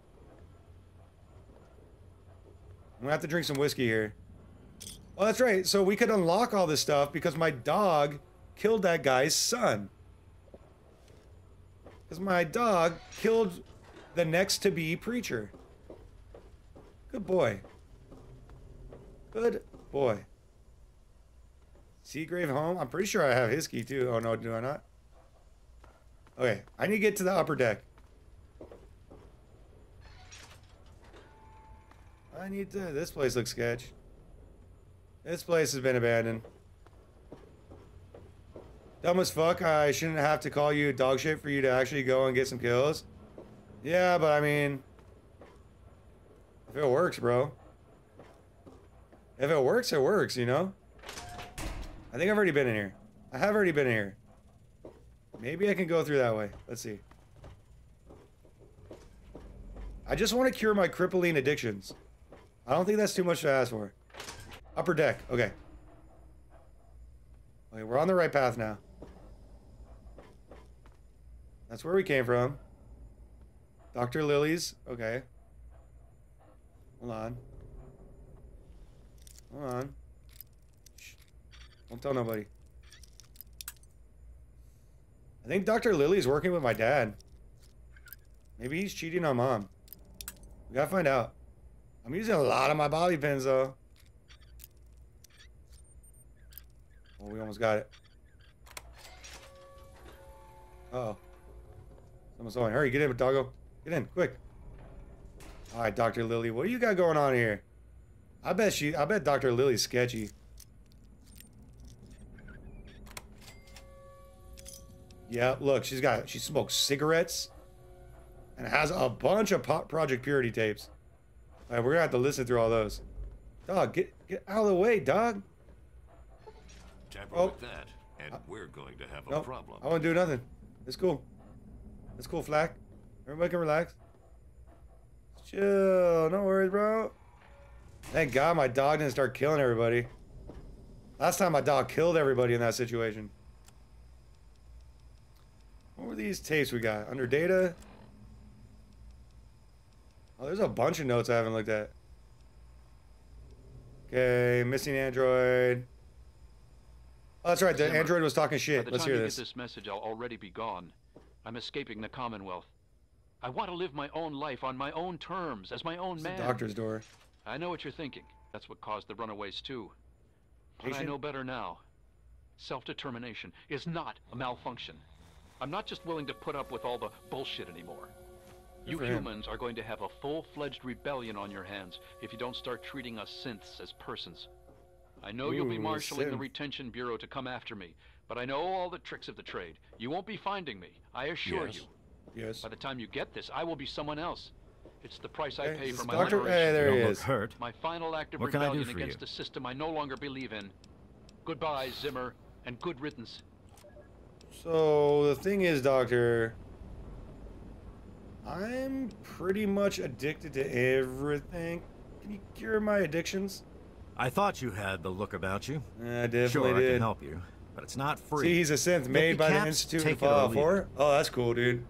I'm gonna have to drink some whiskey here. Oh, that's right. So we could unlock all this stuff because my dog killed that guy's son. Because my dog killed the next to be preacher. Good boy. Good boy. Seagrave home? I'm pretty sure I have his key too. Oh no, do I not? Okay, I need to get to the upper deck. I need to. This place looks sketch. This place has been abandoned. Dumb as fuck. I shouldn't have to call you dog shit for you to actually go and get some kills. Yeah, but I mean, if it works, bro. If it works, it works, you know? I think I've already been in here. I have already been in here. Maybe I can go through that way. Let's see. I just want to cure my crippling addictions. I don't think that's too much to ask for. Upper deck. Okay. Okay, we're on the right path now. That's where we came from. Dr. Lily's. Okay. Hold on. Hold on. Shh. Don't tell nobody. I think Dr. Lily's working with my dad. Maybe he's cheating on mom. We gotta find out. I'm using a lot of my bobby pins though. Oh, we almost got it. Uh oh. Someone's on. Hurry, get in, doggo. Get in, quick. All right, Dr. Lily, what do you got going on here? I bet she, I bet Dr. Lily's sketchy. Yeah, look, she's got, she smokes cigarettes and has a bunch of Pop Project Purity tapes. All right, we're gonna have to listen through all those. Dog, get get out of the way, dog. Tamper Oh. with that, and uh, we're going to have a problem. I won't do nothing. It's cool. It's cool, Flack. Everybody can relax. Chill. No worries, bro. Thank God my dog didn't start killing everybody. Last time my dog killed everybody in that situation. What were these tapes we got? Under data? Oh, there's a bunch of notes I haven't looked at. Okay, missing android. Oh, that's right. The android was talking shit. Let's time hear you this. get this message, I'll already be gone. I'm escaping the Commonwealth. I want to live my own life on my own terms, as my own It's the doctor's door. I know what you're thinking. That's what caused the runaways too. But I know better now. Self-determination is not a malfunction. I'm not just willing to put up with all the bullshit anymore. Good You for him. humans are going to have a full-fledged rebellion on your hands if you don't start treating us synths as persons. I know you'll be marshaling the retention bureau to come after me, but I know all the tricks of the trade. You won't be finding me, I assure Yes. you. Yes. By the time you get this, I will be someone else. It's the price I pay for my Doctor- liberation. hey, there he is. hurt. My final act of What can I do rebellion against you? a system I no longer believe in. Goodbye, Zimmer, and good riddance. So the thing is, Doctor, I'm pretty much addicted to everything. Can you cure my addictions? I thought you had the look about you. I definitely sure, I can help you, but it's not free. See, he's a synth made the by the Institute of Fallout 4. Oh, that's cool, dude.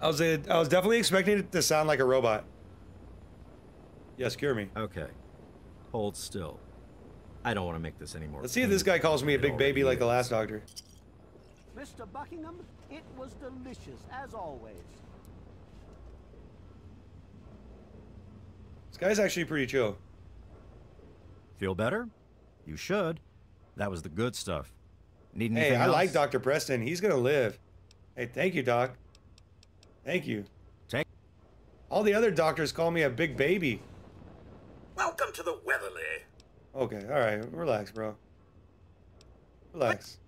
I was uh, I was definitely expecting it to sound like a robot. Yes, cure me. Okay. Hold still. I don't want to make this anymore. Let's see if this guy calls me a big baby like the last doctor. Mr. Buckingham, it was delicious, as always. This guy's actually pretty chill. Feel better? You should. That was the good stuff. Need anything Hey, I else? like Dr. Preston. He's gonna live. Hey, thank you, Doc. Thank you. Take. All the other doctors call me a big baby. Welcome to the Weatherly. Okay, all right, relax, bro. Relax.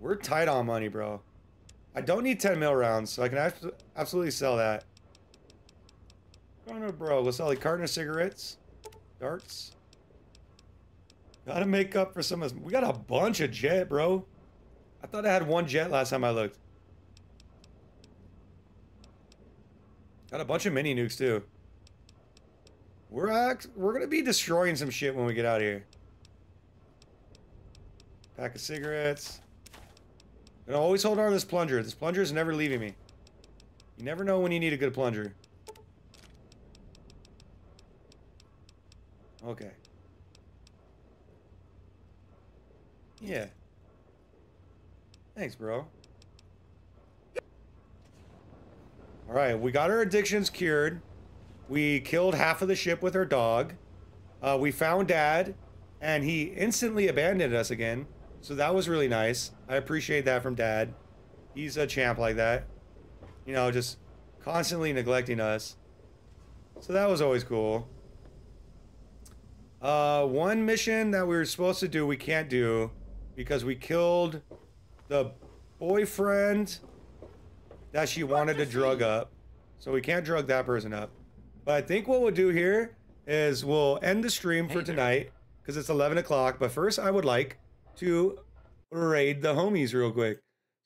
We're tight on money, bro. I don't need 10 mil rounds, so I can absolutely sell that. Oh no, bro. We'll sell a carton of cigarettes, darts. Gotta make up for some of. We got a bunch of jet, bro. I thought I had one jet last time I looked. Got a bunch of mini nukes too. We're act we're gonna be destroying some shit when we get out of here. Pack of cigarettes. Gonna always hold on to this plunger. This plunger is never leaving me. You never know when you need a good plunger. Okay. Yeah. Thanks, bro. All right, we got our addictions cured. We killed half of the ship with our dog. Uh, we found Dad, and he instantly abandoned us again. So that was really nice. I appreciate that from Dad. He's a champ like that. You know, just constantly neglecting us. So that was always cool. Uh, one mission that we were supposed to do, we can't do because we killed the boyfriend that she wanted to drug up. So we can't drug that person up. But I think what we'll do here is we'll end the stream for tonight because it's 11 o'clock. But first, I would like to raid the homies real quick.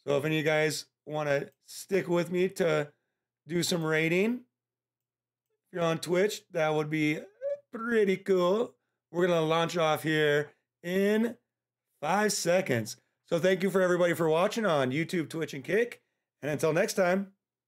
So if any of you guys want to stick with me to do some raiding, if you're on Twitch, that would be pretty cool. We're going to launch off here in five seconds. So thank you for everybody for watching on YouTube, Twitch, and Kick. And until next time,